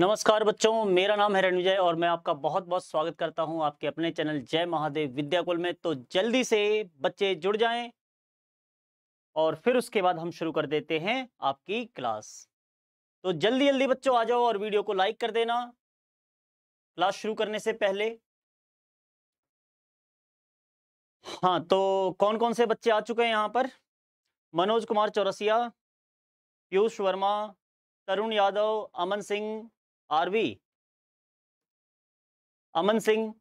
नमस्कार बच्चों, मेरा नाम है रणविजय और मैं आपका बहुत बहुत स्वागत करता हूँ आपके अपने चैनल जय महादेव विद्याकुल में। तो जल्दी से बच्चे जुड़ जाएँ और फिर उसके बाद हम शुरू कर देते हैं आपकी क्लास। तो जल्दी जल्दी बच्चों आ जाओ और वीडियो को लाइक कर देना। क्लास शुरू करने से पहले हाँ तो कौन कौन से बच्चे आ चुके हैं यहाँ पर? मनोज कुमार चौरसिया, पीयूष वर्मा, तरुण यादव, अमन सिंह आरवी अमन सिंह,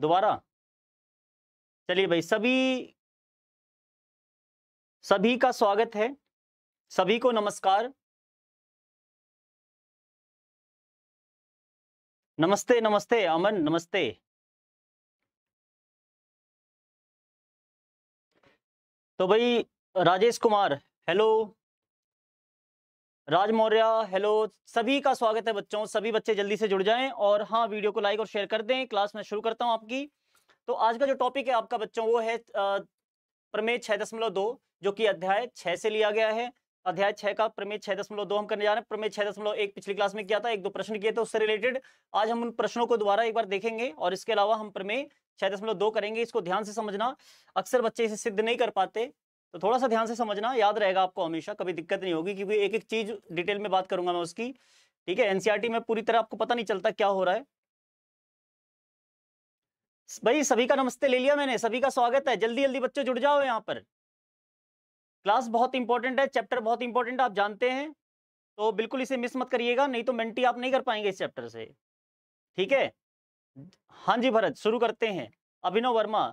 दोबारा। चलिए भाई, सभी सभी का स्वागत है। सभी को नमस्कार। नमस्ते नमस्ते, अमन, नमस्ते। तो भाई, राजेश कुमार, हेलो। राज मौर्य हेलो सभी का स्वागत है बच्चों। सभी बच्चे जल्दी से जुड़ जाएँ और हाँ वीडियो को लाइक और शेयर कर दें। क्लास में शुरू करता हूँ आपकी। तो आज का जो टॉपिक है आपका बच्चों, वो है प्रमेय छह दशमलव दो, जो कि अध्याय छह से लिया गया है। अध्याय छह का प्रमेय छह दशमलव दो हम करने जा रहे हैं। प्रमेय छह दशमलव एक पिछली क्लास में किया था, एक दो प्रश्न किए थे, उससे रिलेटेड आज हम उन प्रश्नों को दोबारा एक बार देखेंगे और इसके अलावा हम प्रमेय छह दशमलव दो करेंगे। इसको ध्यान से समझना। अक्सर बच्चे इसे सिद्ध नहीं कर पाते तो थोड़ा सा ध्यान से समझना, याद रहेगा आपको हमेशा, कभी दिक्कत नहीं होगी, क्योंकि एक एक चीज़ डिटेल में बात करूँगा मैं उसकी। ठीक है एनसीआरटी में पूरी तरह आपको पता नहीं चलता क्या हो रहा है। भाई, सभी का नमस्ते ले लिया मैंने, सभी का स्वागत है, जल्दी जल्दी बच्चे जुड़ जाओ यहाँ पर। क्लास बहुत इंपॉर्टेंट है, चैप्टर बहुत इंपॉर्टेंट आप जानते हैं तो बिल्कुल इसे मिस मत करिएगा, नहीं तो मेंटी आप नहीं कर पाएँगे इस चैप्टर से। ठीक है? हाँ जी, भरत, शुरू करते हैं। Abhinav Varma,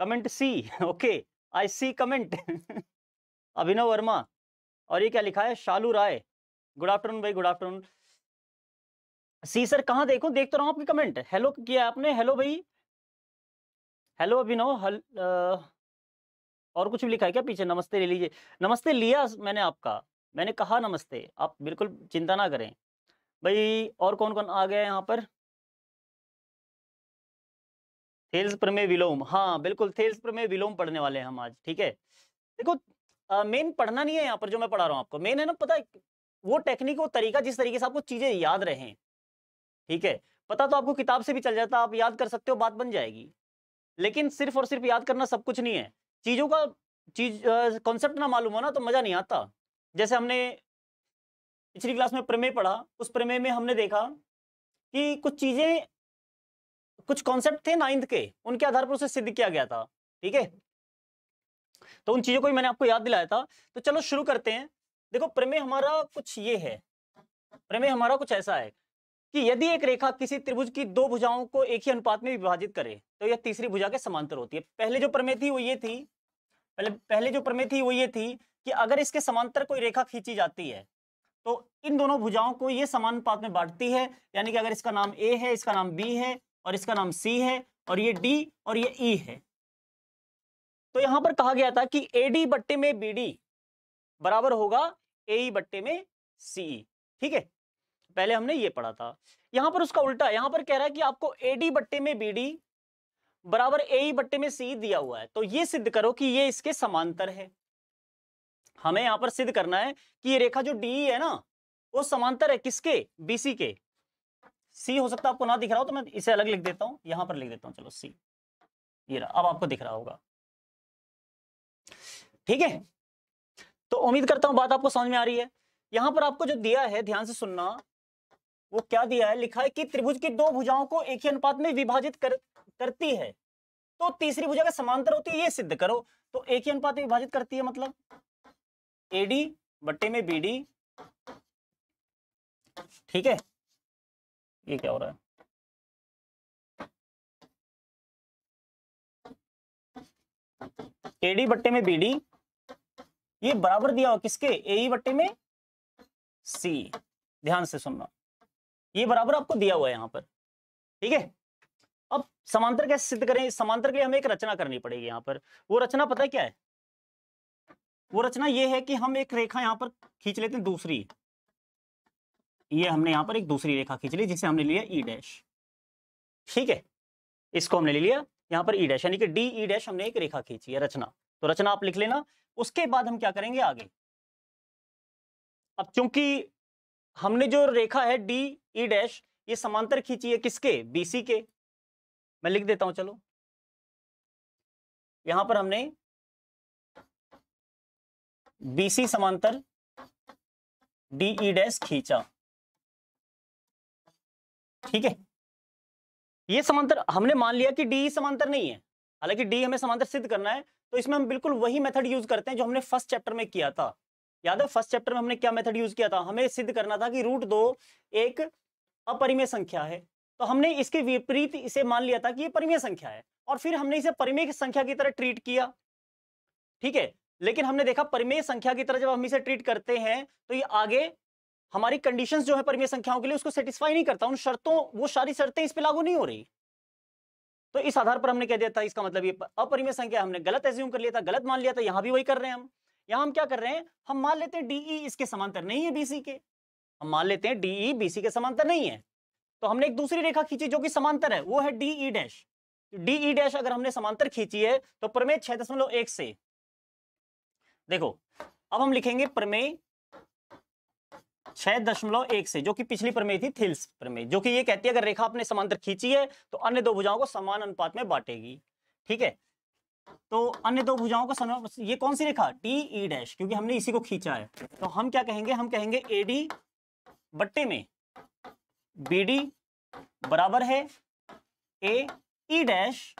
comment see, okay. I see comment Abhinav Varma और ये क्या लिखा है? शालू राय। गुड आफ्टरनून भाई गुड आफ्टरनून सी सर कहाँ देखो? देख तो रहा हूँ आपकी कमेंट हेलो किया आपने? हेलो भाई। हेलो अभिनव हल आ, और कुछ भी लिखा है क्या पीछे? नमस्ते ले लीजिए। नमस्ते लिया मैंने आपका। मैंने कहा नमस्ते। आप बिल्कुल चिंता ना करें। भाई और कौन कौन आ गया यहाँ पर? थेल्स प्रमेय विलोम। हाँ बिल्कुल थेल्स प्रमेय विलोम पढ़ने वाले हैं हम आज, ठीक है? देखो मेन पढ़ना नहीं है यहाँ पर जो मैं पढ़ा रहा हूँ आपको। मेन है ना, पता है, वो टेक्निक, वो तरीका, जिस तरीके से आपको चीज़ें याद रहे, ठीक है? पता तो आपको किताब से भी चल जाता, आप याद कर सकते हो, बात बन जाएगी। लेकिन सिर्फ़ और सिर्फ़ याद करना सब कुछ नहीं है। चीज़ों का, चीज़ कॉन्सेप्ट ना मालूम हो ना तो मज़ा नहीं आता। जैसे हमने पिछली क्लास में प्रमेय पढ़ा, उस प्रमेय में हमने देखा कि कुछ चीज़ें कुछ कॉन्सेप्ट थे नाइन्थ के, उनके आधार पर उसे सिद्ध किया गया था, ठीक है? तो उन चीज़ों को मैंने आपको याद दिलाया था। तो चलो शुरू करते हैं। देखो, प्रमेय हमारा कुछ ये है। प्रमेय हमारा कुछ ऐसा है कि यदि एक रेखा किसी त्रिभुज की दो भुजाओं को एक ही अनुपात में विभाजित करे तो यह तीसरी भुजा के समांतर होती है। पहले जो प्रमेय थी, वो ये थी, पहले पहले जो प्रमेय थी, वो ये थी कि अगर इसके समांतर कोई रेखा खींची जाती है तो इन दोनों भुजाओं को ये समान अनुपात में बांटती है, यानी कि अगर इसका नाम ए है, इसका नाम बी है और इसका नाम सी है और ये डी और ये ई e है। तो यहाँ पर कहा गया था कि ए डी बट्टे में बी डी बराबर होगा ए e बट्टे में सी e, ठीक है? पहले हमने ये पढ़ा था। यहाँ पर उसका उल्टा यहाँ पर कह रहा है कि आपको ए डी बट्टे में बी डी बराबर ए ई बट्टे में सी दिया हुआ है। तो ये सिद्ध करो कि ये इसके समांतर है। हमें यहाँ पर सिद्ध करना है कि ये रेखा जो डी है ना वो समांतर है किसके? बीसी के। सी हो सकता है आपको ना दिख रहा हो तो मैं इसे अलग लिख देता हूँ। यहाँ पर लिख देता हूँ चलो सी ये रहा अब आपको दिख रहा होगा। ठीक है? तो उम्मीद करता हूँ बात आपको समझ में आ रही है। यहाँ पर आपको जो दिया है ध्यान से सुनना वो क्या दिया है? लिखा है कि त्रिभुज की दो भुजाओं को एक ही अनुपात में विभाजित कर, करती है। तो तीसरी भुजा का समांतर होती है ये सिद्ध करो। तो एक ही अनुपात में विभाजित करती है मतलब? एडी बट्टे में बीडी ठीक है? ये क्या हो रहा है? एडी बट्टे में बीडी ये बराबर दिया हो किसके? ए बट्टे में सी ध्यान से सुनना। ये बराबर आपको दिया हुआ है यहाँ पर। ठीक है? अब समांतर कैसे सिद्ध करें? समांतर के लिए हमें एक रचना करनी पड़ेगी यहाँ पर। वो रचना पता है क्या है? वो रचना ये है कि हम एक रेखा यहाँ पर खींच लेते हैं दूसरी। ये हमने यहाँ पर एक दूसरी रेखा खींच ली, जिसे हमने लिया ई डैश ठीक है? इसको हमने ले लिया, यहाँ पर ई डैश यानी कि डी ई डैश हमने एक रेखा खींची है, रचना। तो रचना आप लिख लेना, उसके बाद हम क्या करेंगे आगे? अब चूँकि हमने जो रेखा है डी ई डैश ये समांतर खींची है किसके? बीसी के। मैं लिख देता हूँ, चलो। यहाँ पर हमने बीसी समांतर डी ई डैश खींचा। ठीक है? ये समांतर, हमने मान लिया कि डी समांतर नहीं है। हालाँकि डी हमें समांतर सिद्ध करना है तो इसमें हम बिल्कुल वही मेथड यूज़ करते हैं जो हमने फ़र्स्ट चैप्टर में किया था। याद है, फ़र्स्ट चैप्टर में हमने क्या मेथड यूज़ किया था? हमें सिद्ध करना था कि रूट दो एक अपरिमेय संख्या है। तो हमने इसके विपरीत इसे मान लिया था कि ये परिमेय संख्या है, और फिर हमने इसे परिमेय संख्या की तरह ट्रीट किया। ठीक है? लेकिन हमने देखा, परिमेय संख्या की तरह जब हम इसे ट्रीट करते हैं तो ये आगे हमारी कंडीशंस जो है परिमेय संख्याओं के लिए उसको सेटिस्फाई नहीं करता। उन शर्तों, वो सारी शर्तें इस पे लागू नहीं हो रही। तो इस आधार पर हमने कह दिया था, इसका मतलब ये अपरिमेय संख्या हमने गलत एज्यूम कर लिया था, गलत मान लिया था, यहाँ भी वही कर रहे हैं हम। यहाँ हम क्या कर रहे हैं? हम मान लेते हैं डीई e इसके समांतर नहीं है बीसी के। हम मान लेते हैं डीई बीसी e के समांतर नहीं है। तो हमने एक दूसरी रेखा खींची जो कि समांतर है, वो है डीई डैश डीई डैश अगर हमने समांतर खींची है तो प्रमेय छह दशमलव एक से। देखो, अब हम लिखेंगे प्रमेय छह दशमलव एक से जो कि पिछली प्रमेय थी थिल्स प्रमेय जो कि ये कहती है अगर रेखा अपने समांतर खींची है तो अन्य दो भुजाओं को समान अनुपात में बांटेगी। ठीक है? तो अन्य दो भुजाओं को समान ये कौन सी रेखा? डी ई डैश क्योंकि हमने इसी को खींचा है। तो हम क्या कहेंगे? हम कहेंगे ए डी बट्टे में। बी डी बराबर है ए ई डैश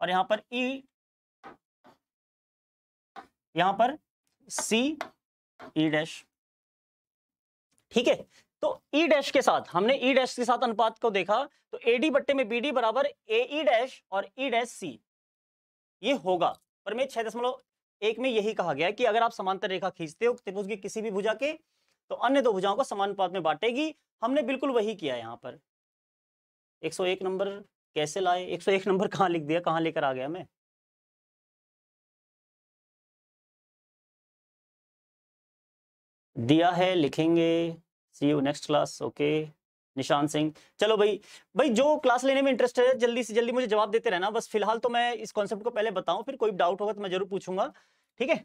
और यहाँ पर ई e, यहाँ पर सी ई डैश ठीक है? तो ई e डैश के साथ, हमने ई e डैश के साथ अनुपात को देखा तो ए डी बट्टे में बी डी बराबर ए ई डैश और ई डैश सी ये होगा, पर मैं छह दशमलव एक में यही कहा गया कि अगर आप समांतर रेखा खींचते हो, त्रिभुज की किसी भी भुजा के तो अन्य दो भुजाओं को समान अनुपात में बांटेगी। हमने बिल्कुल वही किया यहाँ पर। 101 नंबर कैसे लाए? 101 नंबर कहाँ लिख दिया? कहाँ लेकर आ गया मैं? दिया है, लिखेंगे। See you next class okay Nishan Singh. चलो भाई भाई जो क्लास लेने में इंटरेस्ट है, जल्दी से जल्दी मुझे जवाब देते रहना। बस फ़िलहाल तो मैं इस कॉन्सेप्ट को पहले बताऊँ, फिर कोई डाउट होगा तो मैं ज़रूर पूछूँगा, ठीक है?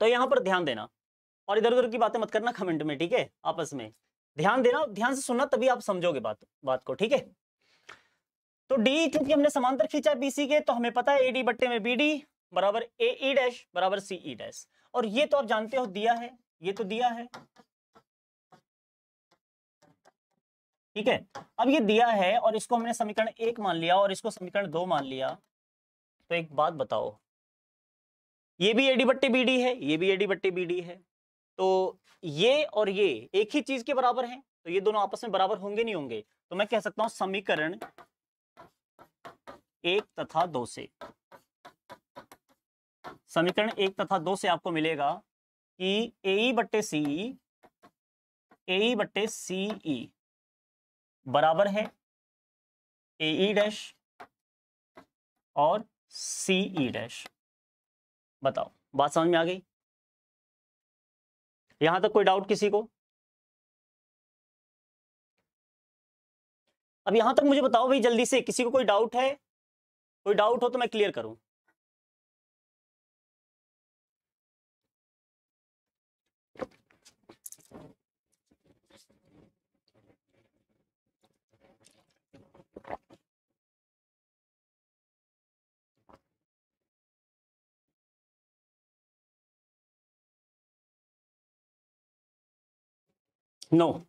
तो यहाँ पर ध्यान देना। और इधर उधर की बातें मत करना कमेंट में, ठीक है? आपस में। ध्यान देना, ध्यान से सुनना, तभी आप समझोगे बात बात को, ठीक है? तो डी क्योंकि हमने समांतर खींचा बीसी के तो हमें पता है एडी बट्टे में बी डी बराबर ए ई डैश बराबर सी ई डैश और ये तो आप जानते हो, दिया है। ये तो दिया है। ठीक है, अब ये दिया है और इसको हमने समीकरण एक मान लिया और इसको समीकरण दो मान लिया। तो एक बात बताओ, ये भी एडी बट्टे बीडी है, ये भी एडी बट्टे बीडी है। तो ये और ये एक ही चीज़ के बराबर है तो ये दोनों आपस में बराबर होंगे नहीं होंगे। तो मैं कह सकता हूँ समीकरण एक तथा दो से। समीकरण एक तथा दो से आपको मिलेगा। कि ए बट्टे सी, ए बट्टे सी ई, बराबर है ए डैश और सी ई डैश। बताओ, बात समझ में आ गई? यहाँ तक कोई डाउट किसी को? अब यहाँ तक मुझे बताओ भाई, जल्दी से किसी को कोई डाउट है? कोई डाउट हो तो मैं क्लियर करूँ। नो.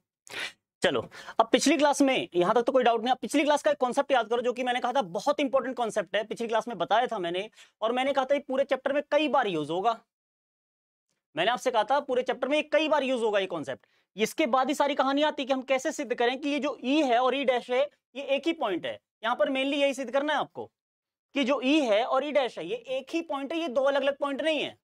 चलो, अब पिछली क्लास में, यहाँ तक तो कोई डाउट नहीं, अब पिछली क्लास का एक कॉन्सेप्ट याद करो, जो कि मैंने कहा था, बहुत इंपॉर्टेंट कॉन्सेप्ट है, पिछली क्लास में बताया था मैंने, और मैंने कहा था पूरे चैप्टर में कई बार यूज़ होगा। मैंने आपसे कहा था, पूरे चैप्टर में कई बार यूज़ होगा ये कॉन्सेप्ट इसके बाद ही सारी कहानी आती कि हम कैसे सिद्ध करें कि ये जो ई e है और ई e डैश है, ये एक ही पॉइंट है। यहाँ पर मेनली यही सिद्ध करना है आपको, कि जो ई e है और ई डैश है, ये एक ही पॉइंट है, ये दो अलग अलग पॉइंट नहीं है।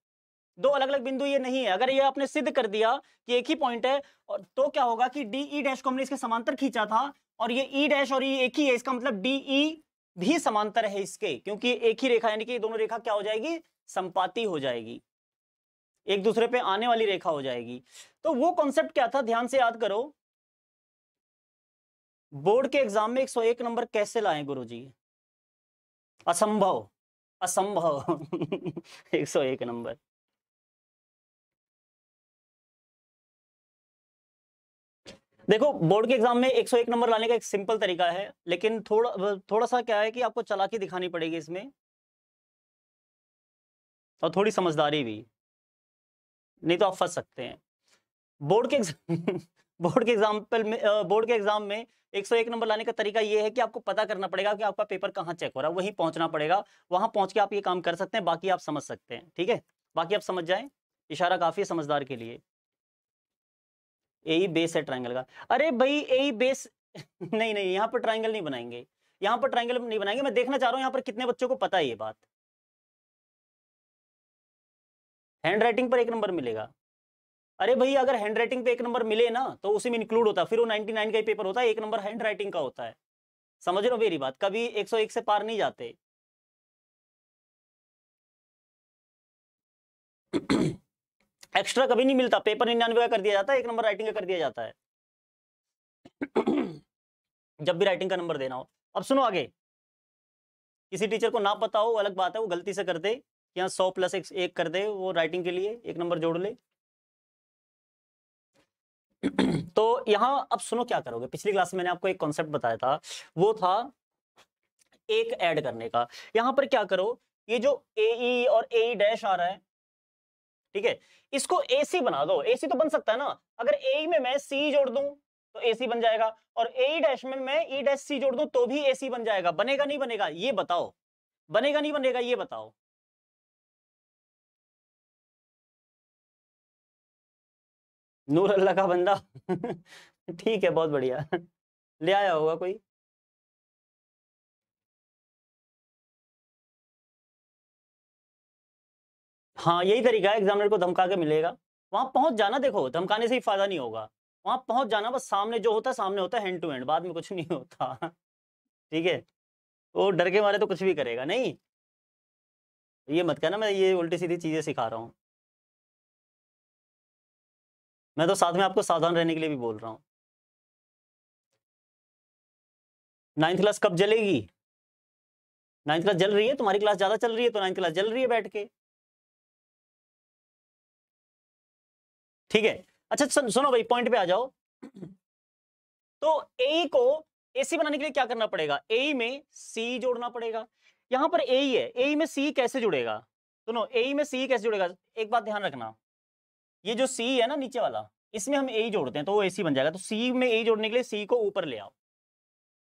दो अलग अलग बिंदु ये नहीं है। अगर ये आपने सिद्ध कर दिया कि एक ही पॉइंट है, और तो क्या होगा कि डी ई डैश को हमने इसके समांतर खींचा था, और ये ई डैश और ये एक ही है, इसका मतलब डी ई भी समांतर है इसके, क्योंकि एक ही रेखा, यानी कि दोनों रेखा क्या हो जाएगी? संपाति हो जाएगी। एक दूसरे पे आने वाली रेखा हो जाएगी। तो वो कॉन्सेप्ट क्या था? ध्यान से याद करो। बोर्ड के एग्ज़ाम में 101 नंबर कैसे लाए, गुरुजी? असंभव। असंभव। 101 नंबर देखो बोर्ड के एग्ज़ाम में 101 नंबर लाने का एक सिंपल तरीका है, लेकिन थोड़ा थोड़ा सा क्या है कि आपको चालाकी दिखानी पड़ेगी इसमें। और थोड़ी समझदारी भी। नहीं तो आप फंस सकते हैं। बोर्ड के एग्ज़ाम बोर्ड के एग्ज़ाम्पल में बोर्ड के एग्ज़ाम में 101 नंबर लाने का तरीका ये है कि आपको पता करना पड़ेगा कि आपका पेपर कहाँ चेक हो रहा है। वहीं पहुँचना पड़ेगा। वहाँ पहुँच के आप ये काम कर सकते हैं, बाकी आप समझ सकते हैं। ठीक है? बाकी आप समझ जाएँ। इशारा काफ़ी है समझदार के लिए। ए बेस है ट्राइंगल का। अरे भाई ए बेस नहीं नहीं यहाँ पर ट्राइंगल नहीं बनाएँगे। यहाँ पर ट्राइंगल नहीं बनाएँगे। मैं देखना चाह रहा हूँ यहाँ पर कितने बच्चों को पता है ये बात। हैंड राइटिंग पर एक नंबर मिलेगा। अरे भाई अगर हैंड राइटिंग पे एक नंबर मिले ना तो उसी में इंक्लूड होता है। फिर वो 99 का ही पेपर होता है। एक नंबर हैंड राइटिंग का होता है। समझ रहे हो मेरी बात? कभी 101 से पार नहीं जाते। एक्स्ट्रा कभी नहीं मिलता पेपर निन्यानवे का कर दिया जाता है एक नंबर राइटिंग का कर दिया जाता है। जब भी राइटिंग का नंबर देना हो। अब सुनो आगे। किसी टीचर को ना पता हो अलग बात है वो गलती से कर दे यहाँ सौ प्लस एक, एक कर दे वो राइटिंग के लिए एक नंबर जोड़ ले। तो यहाँ अब सुनो क्या करोगे। पिछली क्लास में मैंने आपको एक कॉन्सेप्ट बताया था वो था एक ऐड करने का। यहाँ पर क्या करो ये जो ए e और ए डैश आ रहा है ठीक है? इसको ए सी बना दो। ए सी तो बन सकता है ना? अगर ए में मैं सी जोड़ दूँ तो ए सी बन जाएगा। और ए डैश में मैं ई डैश सी जोड़ दूँ तो भी ए सी बन जाएगा। बनेगा नहीं बनेगा? ये बताओ। बनेगा नहीं बनेगा, ये बताओ। नूर अल्लाह का बंदा। ठीक है, बहुत बढ़िया। ले आया होगा कोई। हाँ यही तरीका है एग्जामिनर को धमका के मिलेगा। वहाँ पहुँच जाना, देखो, धमकाने से ही फ़ायदा नहीं होगा। वहाँ पहुँच जाना, बस सामने जो होता है, सामने होता है हैंड टू हैंड बाद में कुछ नहीं होता। ठीक है? वो डर के मारे तो कुछ भी करेगा, नहीं? ये मत कहना, मैं ये उल्टी सीधी चीज़ें सिखा रहा हूँ। मैं तो साथ में आपको सावधान रहने के लिए भी बोल रहा हूँ। नाइन्थ क्लास कब जलेगी? नाइन्थ क्लास जल रही है? तुम्हारी क्लास ज़्यादा चल रही है तो नाइन्थ क्लास जल रही है बैठ के। ठीक है? अच्छा सुनो भाई पॉइंट पे आ जाओ। तो ए को एसी बनाने के लिए क्या करना पड़ेगा? ए में सी जोड़ना पड़ेगा। यहाँ पर ए है ए में सी कैसे जुड़ेगा? सुनो ए में सी कैसे जुड़ेगा? एक बात ध्यान रखना। ये जो सी है ना, नीचे वाला, इसमें हम ए जोड़ते हैं तो वो ए सी बन जाएगा। तो सी में ए जोड़ने के लिए सी को ऊपर ले आओ।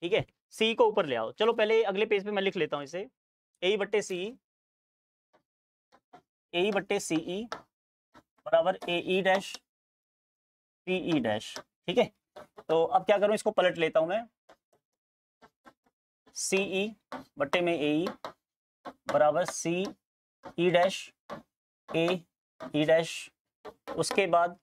ठीक है? सी को ऊपर ले आओ। चलो, पहले अगले पेज पे मैं लिख लेता हूँ इसे। ए बट्टे सी ए बट्टे सी ई बराबर A E dash C E dash ठीक है? तो अब क्या करूँ, इसको पलट लेता हूँ मैं। सी ई बट्टे में ए ई बराबर सी ई डैश ए ई डैश उसके बाद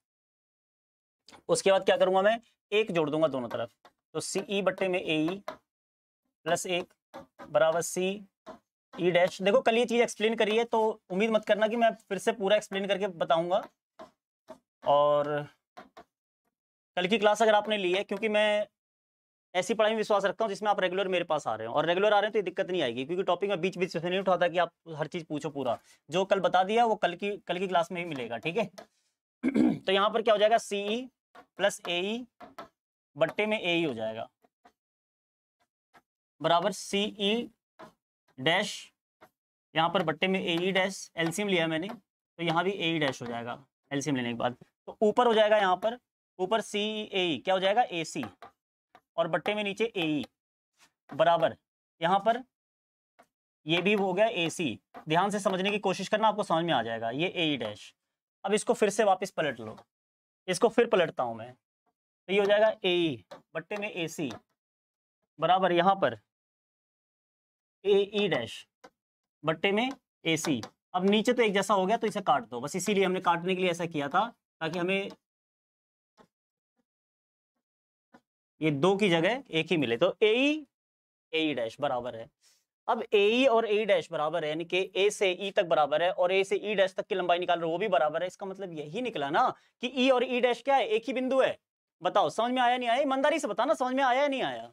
उसके बाद क्या करूँगा मैं? एक जोड़ दूँगा दोनों तरफ़। तो सी ई बट्टे में ए ई प्लस एक, बराबर सी ई डैश देखो, कल ये चीज़ एक्सप्लेन करी है तो उम्मीद मत करना कि मैं फिर से पूरा एक्सप्लेन करके बताऊँगा। और कल की क्लास अगर आपने ली है, क्योंकि मैं ऐसी पढ़ाई में विश्वास रखता हूँ जिसमें आप रेगुलर मेरे पास आ रहे हो। और रेगुलर आ रहे हैं तो ये दिक्कत नहीं आएगी, क्योंकि टॉपिक में बीच बीच में नहीं उठाता कि आप हर चीज़ पूछो पूरा। जो कल बता दिया, वो कल की कल की क्लास में ही मिलेगा, ठीक है? तो यहाँ पर क्या हो जाएगा? सीई प्लस ए बट्टे में ए हो जाएगा। बराबर सी ई डैश, यहाँ पर बट्टे में ए ई डैश, एलसीएम लिया मैंने तो यहाँ भी ए ई डैश हो जाएगा, एलसीएम लेने के बाद। तो ऊपर हो जाएगा यहाँ पर, ऊपर सी ए क्या हो जाएगा? ए सी और बट्टे में नीचे ए ई बराबर। यहाँ पर ये भी हो गया ए सी ध्यान से समझने की कोशिश करना, आपको समझ में आ जाएगा, ये ए ई डैश। अब इसको फिर से वापस पलट लो, इसको फिर पलटता हूँ मैं तो ये हो जाएगा ए ई बट्टे में ए सी बराबर। यहाँ पर ए ई डैश बट्टे में ए सी अब नीचे तो एक जैसा हो गया तो इसे काट दो। बस इसीलिए हमने काटने के लिए ऐसा किया था, ताकि हमें ये दो की जगह एक ही मिले। तो ए ई ए डैश बराबर है। अब ए ई और ए डैश बराबर है, यानी कि ए से ई तक बराबर है, और ए से ई डैश तक की लंबाई निकाल रहे वो भी बराबर है। इसका मतलब यही निकला ना, कि ई और ई डैश क्या है? एक ही बिंदु है। बताओ, समझ में आया नहीं आया? ईमानदारी से बताना, समझ में आया नहीं आया?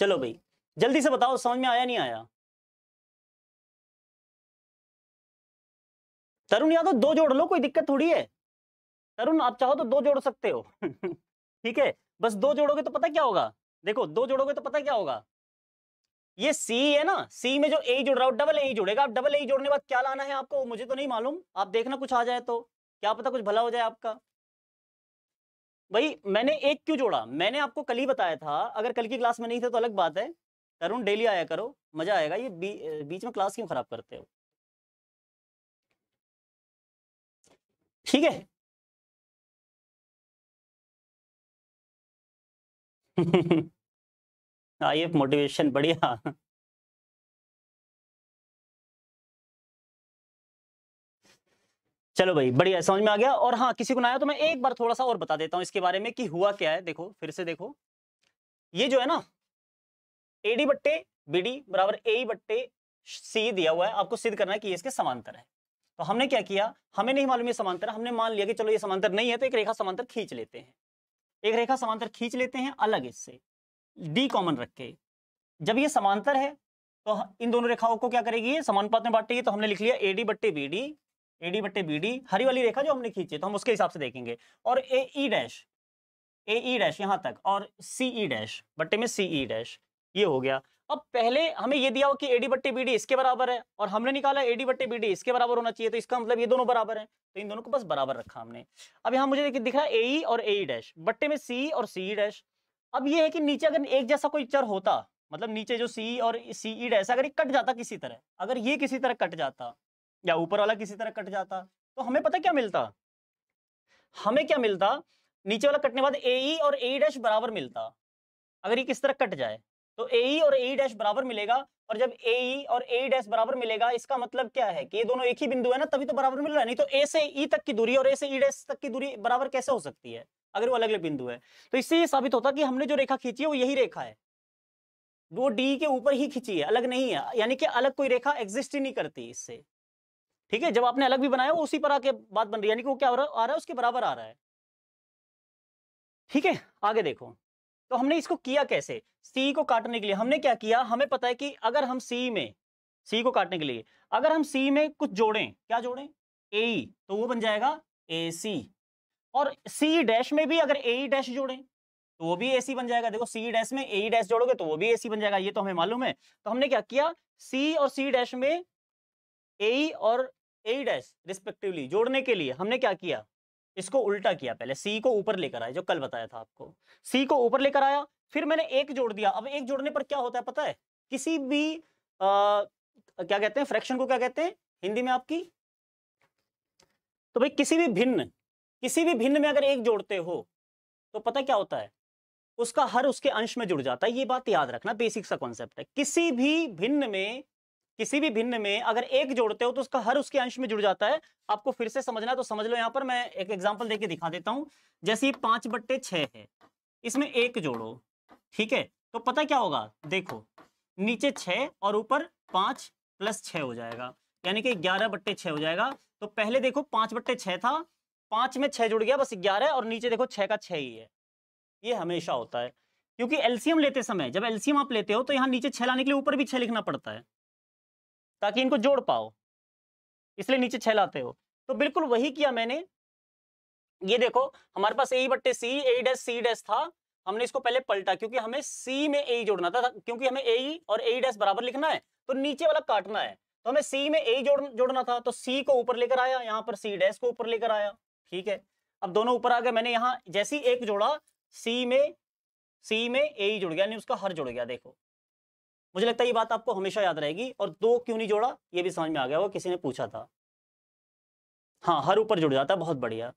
चलो भाई, जल्दी से बताओ, समझ में आया, नहीं आया? तरुण यादव, दो जोड़ लो, कोई दिक्कत थोड़ी है। तरुण, आप चाहो तो दो जोड़ सकते हो। ठीक है, बस दो जोड़ोगे तो पता क्या होगा? देखो, दो जोड़ोगे तो पता क्या होगा? ये सी है ना सी में जो ए जुड़ रहा हो डबल ए जुड़ेगा। आप डबल ए जोड़ने के बाद क्या लाना है आपको मुझे तो नहीं मालूम। आप देखना कुछ आ जाए तो क्या पता कुछ भला हो जाए आपका। भाई मैंने एक क्यों जोड़ा? मैंने आपको कल ही बताया था अगर कल की क्लास में नहीं थे तो अलग बात है। तरुण डेली आया करो मज़ा आएगा। ये बी, बीच में क्लास क्यों खराब करते हो? ठीक है। आइए मोटिवेशन बढ़िया। चलो भाई, बढ़िया, समझ में आ गया। और हाँ किसी को ना आया तो मैं एक बार थोड़ा सा और बता देता हूँ इसके बारे में कि हुआ क्या है। देखो, फिर से देखो। ये जो है ना एडी बट्टे, बी डी बराबर ए बट्टे सी दिया हुआ है। आपको सिद्ध करना है कि इसके समांतर है। तो हमने क्या किया? हमें नहीं मालूम ये समांतर, हमने मान लिया कि चलो ये समांतर नहीं है तो एक रेखा समांतर खींच लेते हैं। एक रेखा समांतर खींच लेते हैं अलग इससे, डी कॉमन रख के। जब ये समांतर है तो इन दोनों रेखाओं को क्या करेगी? ये समानुपात में बांटेगी तो हमने लिख लिया एडी बट्टे बी डी। एडी बट्टे बी डी हरी वाली रेखा जो हमने खींची तो हम उसके हिसाब से देखेंगे। और ए ई डैश ए ई डैश यहाँ तक, और सी ई डैश बट्टे में सी ई डैश ये हो गया। अब पहले हमें ये दिया हो कि एडी बट्टे बी डी इसके बराबर है, और हमने निकाला एडी बट्टे बी डी इसके बराबर होना चाहिए तो इसका मतलब ये दोनों बराबर है तो इन दोनों को बस बराबर रखा हमने। अब यहाँ मुझे दिख रहा है ए और ए डैश बट्टे में सी और सी डैश अब ये है कि नीचे अगर एक जैसा कोई चर होता मतलब नीचे जो सी और सी ई डैश अगर ये कट जाता किसी तरह, अगर ये किसी तरह कट जाता या ऊपर वाला किसी तरह कट जाता तो हमें पता क्या मिलता? हमें क्या मिलता? नीचे वाला कटने बाद एई और ए डैश बराबर मिलता। अगर ये किस तरह कट जाए तो एई और ए डैश बराबर मिलेगा और जब एई और ए डैश बराबर मिलेगा, इसका मतलब क्या है कि ये दोनों एक ही बिंदु है ना, तभी तो बराबर मिल रहा है, नहीं तो ए से ई तक की दूरी और ए से ई डैश तक की दूरी बराबर कैसे हो सकती है, अगर वो अलग अलग बिंदु है? तो इससे ये साबित होता कि हमने जो रेखा खींची है, वो यही रेखा है। वो डी के ऊपर ही खींची है, अलग नहीं है, यानी कि अलग कोई रेखा एग्जिस्ट ही नहीं करती इससे। ठीक है, जब आपने अलग भी बनाया, वो उसी पर आके बात बन रही है, यानी कि वो क्या आ रहा है, उसके बराबर आ रहा है। ठीक है, आगे देखो। तो हमने इसको किया कैसे? सी को काटने के लिए। हमने क्या किया? हमें पता है कि अगर हम सी में सी को काटने के लिए, अगर हम सी में कुछ जोड़ें, क्या जोड़ें? ए तो वो बन जाएगा ए सी और सी डैश में भी अगर ए डैश जोड़ें तो वो भी ए सी बन जाएगा। देखो सी डैश में ए डैश जोड़ोगे तो वो भी ए सी बन जाएगा, ये तो हमें मालूम है। तो हमने क्या किया? सी और सी डैश में ए और ए डैश रिस्पेक्टिवली जोड़ने के लिए हमने क्या किया? इसको उल्टा किया पहले सी को ऊपर लेकर आया जो कल बताया था आपको। सी को ऊपर लेकर आया फिर मैंने एक जोड़ दिया। अब एक जोड़ने पर क्या होता है पता है? किसी भी आ, क्या कहते हैं फ्रैक्शन को क्या कहते हैं? हिंदी में आपकी? तो भाई किसी भी भिन्न किसी भी भिन्न में अगर एक जोड़ते हो तो पता क्या होता है? उसका हर उसके अंश में जुड़ जाता है। ये बात याद रखना बेसिक सा कॉन्सेप्ट है। किसी भी भिन्न में किसी भी भिन्न में अगर एक जोड़ते हो तो उसका हर उसके अंश में जुड़ जाता है। आपको फिर से समझना तो समझ लो यहाँ पर मैं एक एग्ज़ाम्पल देके दिखा देता हूँ। जैसे ये पाँच बट्टे छह है, इसमें एक जोड़ो, ठीक है? तो पता क्या होगा? देखो, नीचे छह और ऊपर पाँच प्लस छह हो जाएगा। यानी कि ग्यारह बट्टे छह हो जाएगा। तो पहले देखो, पाँच बट्टे छह था, पाँच में छह जुड़ गया, बस ग्यारह और नीचे देखो छह का छह ही है। ये हमेशा होता है। क्योंकि एलसीएम लेते समय, जब एलसीएम आप लेते हो तो यहाँ नीचे छह लाने के लिए ऊपर भी छह लिखना पड़ता है। ताकि इनको जोड़ पाओ। इसलिए नीचे छह लाते हो। तो बिल्कुल वही किया मैंने। ये देखो, हमारे पास ए बट्टे सी ए डैश सी डैश था। हमने इसको पहले पलटा, क्योंकि हमें सी में ए जोड़ना था क्योंकि हमें ए और ए डैश बराबर लिखना है तो नीचे वाला काटना है। तो हमें सी में ए जोड़, जोड़ना था तो सी को ऊपर लेकर आया, यहाँ पर सी डैश को ऊपर लेकर आया, ठीक है। अब दोनों ऊपर आ गए, मैंने यहाँ जैसी एक जोड़ा सी में सी में ए जुड़ गया नहीं उसका हर जुड़ गया, देखो। मुझे लगता है ये बात आपको हमेशा याद रहेगी और दो क्यों नहीं जोड़ा, ये भी समझ में आ गया वो किसी ने पूछा था। हाँ हर ऊपर जुड़ जाता है, बहुत बढ़िया।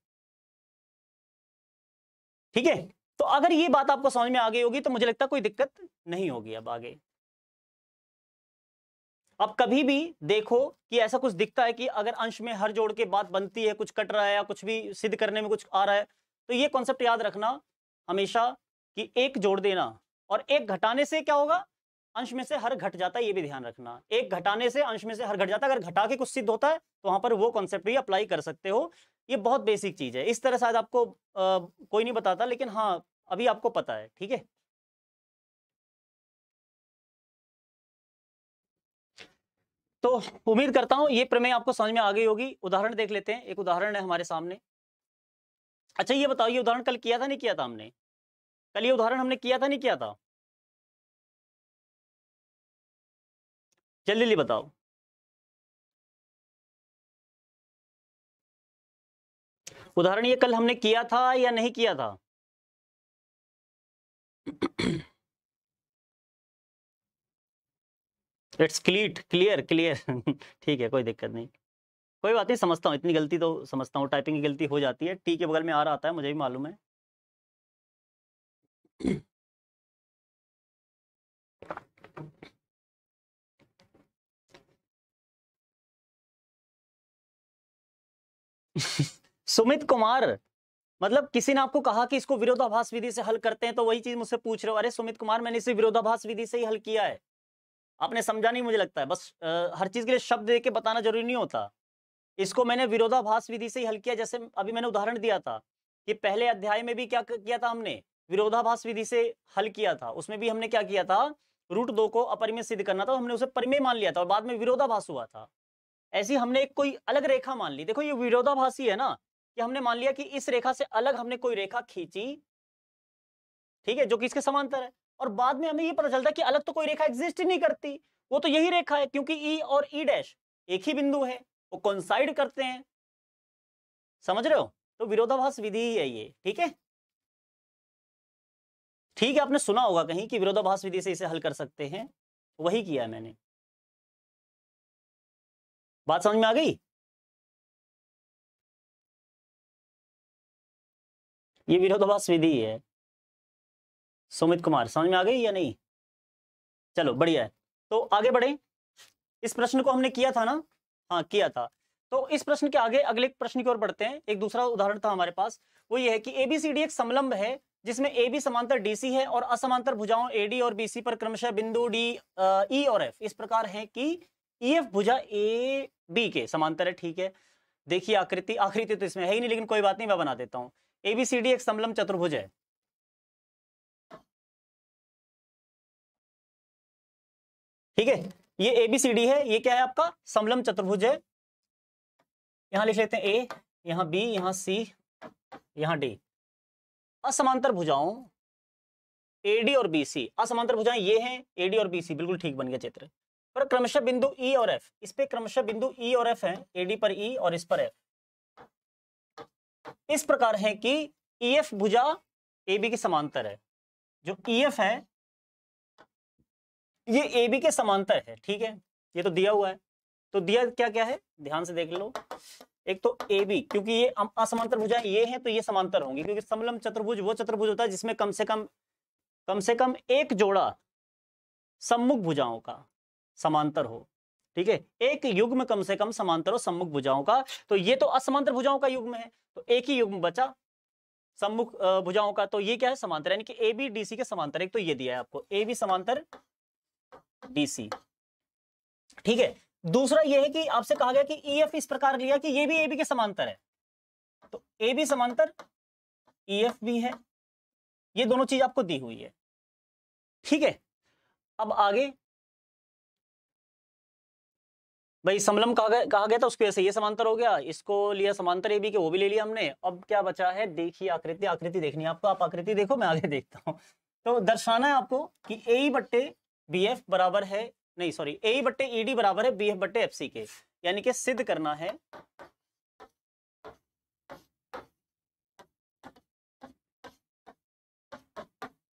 ठीक है तो अगर ये बात आपको समझ में आ गई होगी तो मुझे लगता है कोई दिक्कत नहीं होगी अब आगे। अब कभी भी देखो कि ऐसा कुछ दिखता है कि अगर अंश में हर जोड़ के बात बनती है, कुछ कट रहा है या कुछ भी सिद्ध करने में कुछ आ रहा है तो ये कॉन्सेप्ट याद रखना हमेशा कि एक जोड़ देना और एक घटाने से क्या होगा? अंश में से हर घट जाता है ये भी ध्यान रखना। एक घटाने से अंश में से हर घट जाता है। अगर घटा के कुछ सिद्ध होता है तो वहाँ पर वो कॉन्सेप्ट भी अप्लाई कर सकते हो। ये बहुत बेसिक चीज़ है। इस तरह शायद आपको आ, कोई नहीं बताता लेकिन हाँ अभी आपको पता है ठीक है? तो उम्मीद करता हूँ ये प्रमेय आपको समझ में आ गई होगी। उदाहरण देख लेते हैं। एक उदाहरण है हमारे सामने। अच्छा ये बताओ ये उदाहरण कल किया था नहीं किया था हमने? कल ये उदाहरण हमने किया था नहीं किया था? जल्दी जल्दी बताओ। उदाहरण ये, कल हमने किया था या नहीं किया था? इट्स क्लीट क्लियर क्लियर ठीक है, कोई दिक्कत नहीं। कोई बात नहीं, समझता हूँ, इतनी गलती तो समझता हूँ टाइपिंग की गलती हो जाती है। टी के बगल में आ रहा आता है, मुझे भी मालूम है। सुमित कुमार मतलब किसी ने आपको कहा कि इसको विरोधाभास विधि से हल करते हैं तो वही चीज़ मुझसे पूछ रहे हो। अरे सुमित कुमार मैंने इसे विरोधाभास विधि से ही हल किया है। आपने समझा नहीं मुझे लगता है। बस आ, हर चीज़ के लिए शब्द देके बताना ज़रूरी नहीं होता। इसको मैंने विरोधाभास विधि से ही हल किया जैसे अभी मैंने उदाहरण दिया था कि पहले अध्याय में भी क्या किया था हमने? विरोधाभास विधि से हल किया था। उसमें भी हमने क्या किया था? रूट दो को अपरिमेय सिद्ध करना था हमने उसे परिमेय मान लिया था और बाद में विरोधाभास हुआ था। ऐसी हमने एक कोई अलग रेखा मान ली। देखो ये विरोधाभासी है ना, कि हमने मान लिया कि इस रेखा से अलग हमने कोई रेखा खींची। ठीक है, जो कि इसके समांतर है। और बाद में हमें ये पता चलता है कि अलग तो कोई रेखा एग्जिस्ट ही नहीं करती। वो तो यही रेखा है, क्योंकि ई e और ई e डैश एक ही बिंदु है, वो कोइंसाइड करते हैं। समझ रहे हो? तो विरोधाभास विधि ही है ये, ठीक है? ठीक है, आपने सुना होगा कहीं कि विरोधाभास विधि से इसे हल कर सकते हैं। वही किया मैंने। बात समझ में आ गई ये विरोधाभास विधि है सुमित कुमार समझ में आ गई या नहीं चलो बढ़िया है तो आगे बढ़े इस प्रश्न को हमने किया था ना हाँ किया था तो इस प्रश्न के आगे अगले प्रश्न की ओर बढ़ते हैं एक दूसरा उदाहरण था हमारे पास वो ये है कि एबीसीडी एक समलंब है जिसमें ए बी समांतर डीसी है और असमांतर भुजाओं एडी और बीसी पर क्रमशः बिंदु डी ई और एफ़ इस प्रकार है कि एफ़ भुजा ए बी के, समांतर है, ठीक है। देखिए आकृति आकृति तो इसमें है ही नहीं, लेकिन कोई बात नहीं, मैं बना देता हूँ। एबीसीडी एक समलम चतुर्भुज है। ठीक है? ये एबीसीडी है, ये क्या है आपका? समलम चतुर्भुज है। यहाँ लिख लेते हैं ए, यहाँ बी, यहाँ सी, यहाँ डी। असमांतर भुजाओं एडी और बीसी असमांतर भुजाएँ ये हैं एडी और बीसी बिल्कुल ठीक बन गया चित्र। पर क्रमशः बिंदु ई e और एफ़ इस पे क्रमशः बिंदु ई e और एफ़ है एडी पर ई e और इस पर एफ़ इस प्रकार है कि ई एफ़ भुजा ए बी के समांतर है। जो ई एफ़ है, ये ए बी के समांतर है, ठीक है? ये तो दिया हुआ है। तो दिया क्या क्या है? ध्यान से देख लो। एक तो ए बी क्योंकि ये असमांतर भुजाएँ ये हैं तो ये समांतर होंगी, क्योंकि समलम चतुर्भुज वो चतुर्भुज होता है जिसमें कम से कम कम से कम एक जोड़ा सम्मुख भुजाओं का समांतर हो, ठीक है? एक युग्म कम से कम समांतर हो सम्मुख भुजाओं का तो ये तो असमांतर भुजाओं का युग्म है तो एक ही युग्म बचा सम्मुख भुजाओं का तो ये क्या है समांतर, यानी कि ए, बी डीसी के समांतर, एक तो ये दिया है आपको, ए, बी समांतर डीसी ठीक है? दूसरा ये है कि आपसे कहा गया कि ई एफ़ इस प्रकार लिया कि ये भी ए, बी के समांतर है तो ए, बी समांतर ई एफ़ भी है, ये दोनों चीज़ आपको दी हुई है, ठीक है? अब आगे भाई समलम कहा गया कहा गया था, उसके वजह से ये समांतर हो गया। इसको लिया समांतर ए बी के, वो भी ले लिया हमने। अब क्या बचा है? देखिए आकृति आकृति देखनी है आपको। आप आकृति देखो, मैं आगे देखता हूँ। तो दर्शाना है आपको कि ए बट्टे बी एफ़ बराबर है, नहीं सॉरी ए बट्टे ई डी बराबर है बी एफ़ बट्टे एफ़ सी के। यानी कि सिद्ध करना है।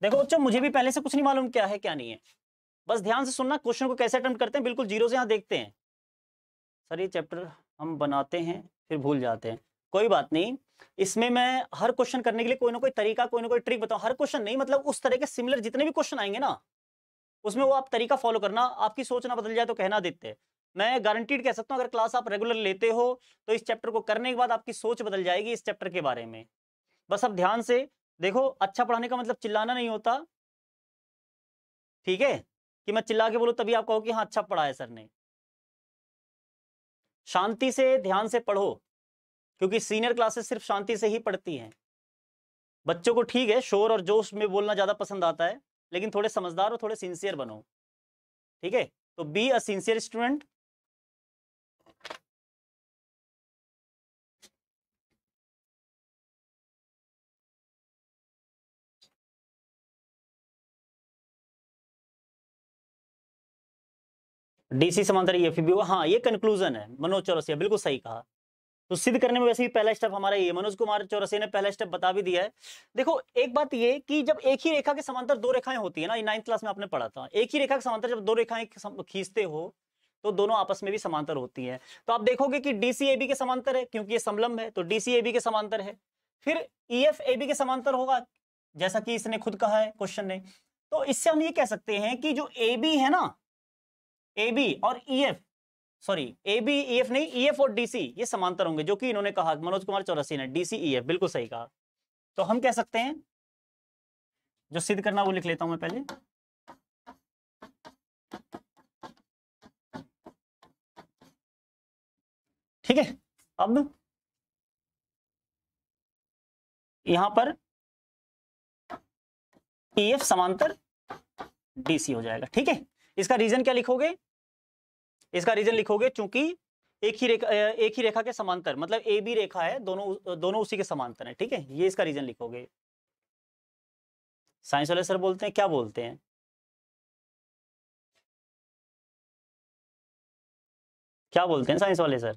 देखो बच्चों, मुझे भी पहले से कुछ नहीं मालूम क्या है, क्या नहीं है। बस ध्यान से सुनना, क्वेश्चन को कैसे अटेम्प्ट करते हैं, बिल्कुल ज़ीरो से यहाँ देखते हैं। सर ये चैप्टर हम बनाते हैं, फिर भूल जाते हैं। कोई बात नहीं, इसमें मैं हर क्वेश्चन करने के लिए कोई ना कोई तरीका, कोई ना कोई ट्रिक बताऊँ। हर क्वेश्चन नहीं मतलब उस तरह के सिमिलर जितने भी क्वेश्चन आएँगे ना, उसमें वो आप तरीका फॉलो करना, आपकी सोच ना बदल जाए तो कहना देते मैं गारंटीड कह सकता हूँ, अगर क्लास आप रेगुलर लेते हो तो इस चैप्टर को करने के बाद आपकी सोच बदल जाएगी इस चैप्टर के बारे में। बस अब ध्यान से देखो अच्छा पढ़ाने का मतलब चिल्लाना नहीं होता। ठीक है? कि मैं चिल्ला के बोलूँ, तभी आप कहो कि हाँ अच्छा पढ़ा है सर ने। शांति से, ध्यान से पढ़ो, क्योंकि सीनियर क्लासेस सिर्फ़ शांति से ही पढ़ती हैं। बच्चों को ठीक है, शोर और जोश में बोलना ज़्यादा पसंद आता है, लेकिन थोड़े समझदार और थोड़े सिंसियर बनो, ठीक है? तो be a sincere student DC समांतर ये भी हाँ ये कंक्लूजन है। मनोज चौरसिया, बिल्कुल सही कहा। तो सिद्ध करने में वैसे भी पहला स्टेप हमारा ये मनोज कुमार चौरसिया ने पहला स्टेप बता भी दिया है। देखो, एक बात ये कि जब एक ही रेखा के समांतर दो रेखाएँ होती है ना नाइन्थ क्लास में आपने पढ़ा था, एक ही रेखा के समांतर जब दो रेखाएँ खींचते हो तो दोनों आपस में भी समांतर होती है। तो आप देखोगे कि डीसीएबी के समांतर है, क्योंकि ये समलम्ब है तो डीसीएबी के समांतर है। फिर ईएफ एबी के समांतर होगा, जैसा कि इसने खुद कहा है क्वेश्चन ने। तो इससे हम ये कह सकते हैं कि जो ए बी है ना ए बी और E F sorry A B E F नहीं ई एफ़ और डीसी ये समांतर होंगे, जो कि इन्होंने कहा, मनोज कुमार चौरसी ने डीसी ई एफ़ बिल्कुल सही कहा। तो हम कह सकते हैं, जो सिद्ध करना वो लिख लेता हूँ मैं पहले। ठीक है, अब यहाँ पर ई एफ़ समांतर डीसी हो जाएगा, ठीक है? इसका रीजन क्या लिखोगे? इसका रीजन लिखोगे चूँकि एक ही रेखा एक ही रेखा के समांतर मतलब ए बी रेखा है, दोनों दोनों उसी के समांतर है, ठीक है? ये इसका रीजन लिखोगे। साइंस वाले सर बोलते हैं, क्या बोलते हैं? क्या बोलते हैं साइंस वाले सर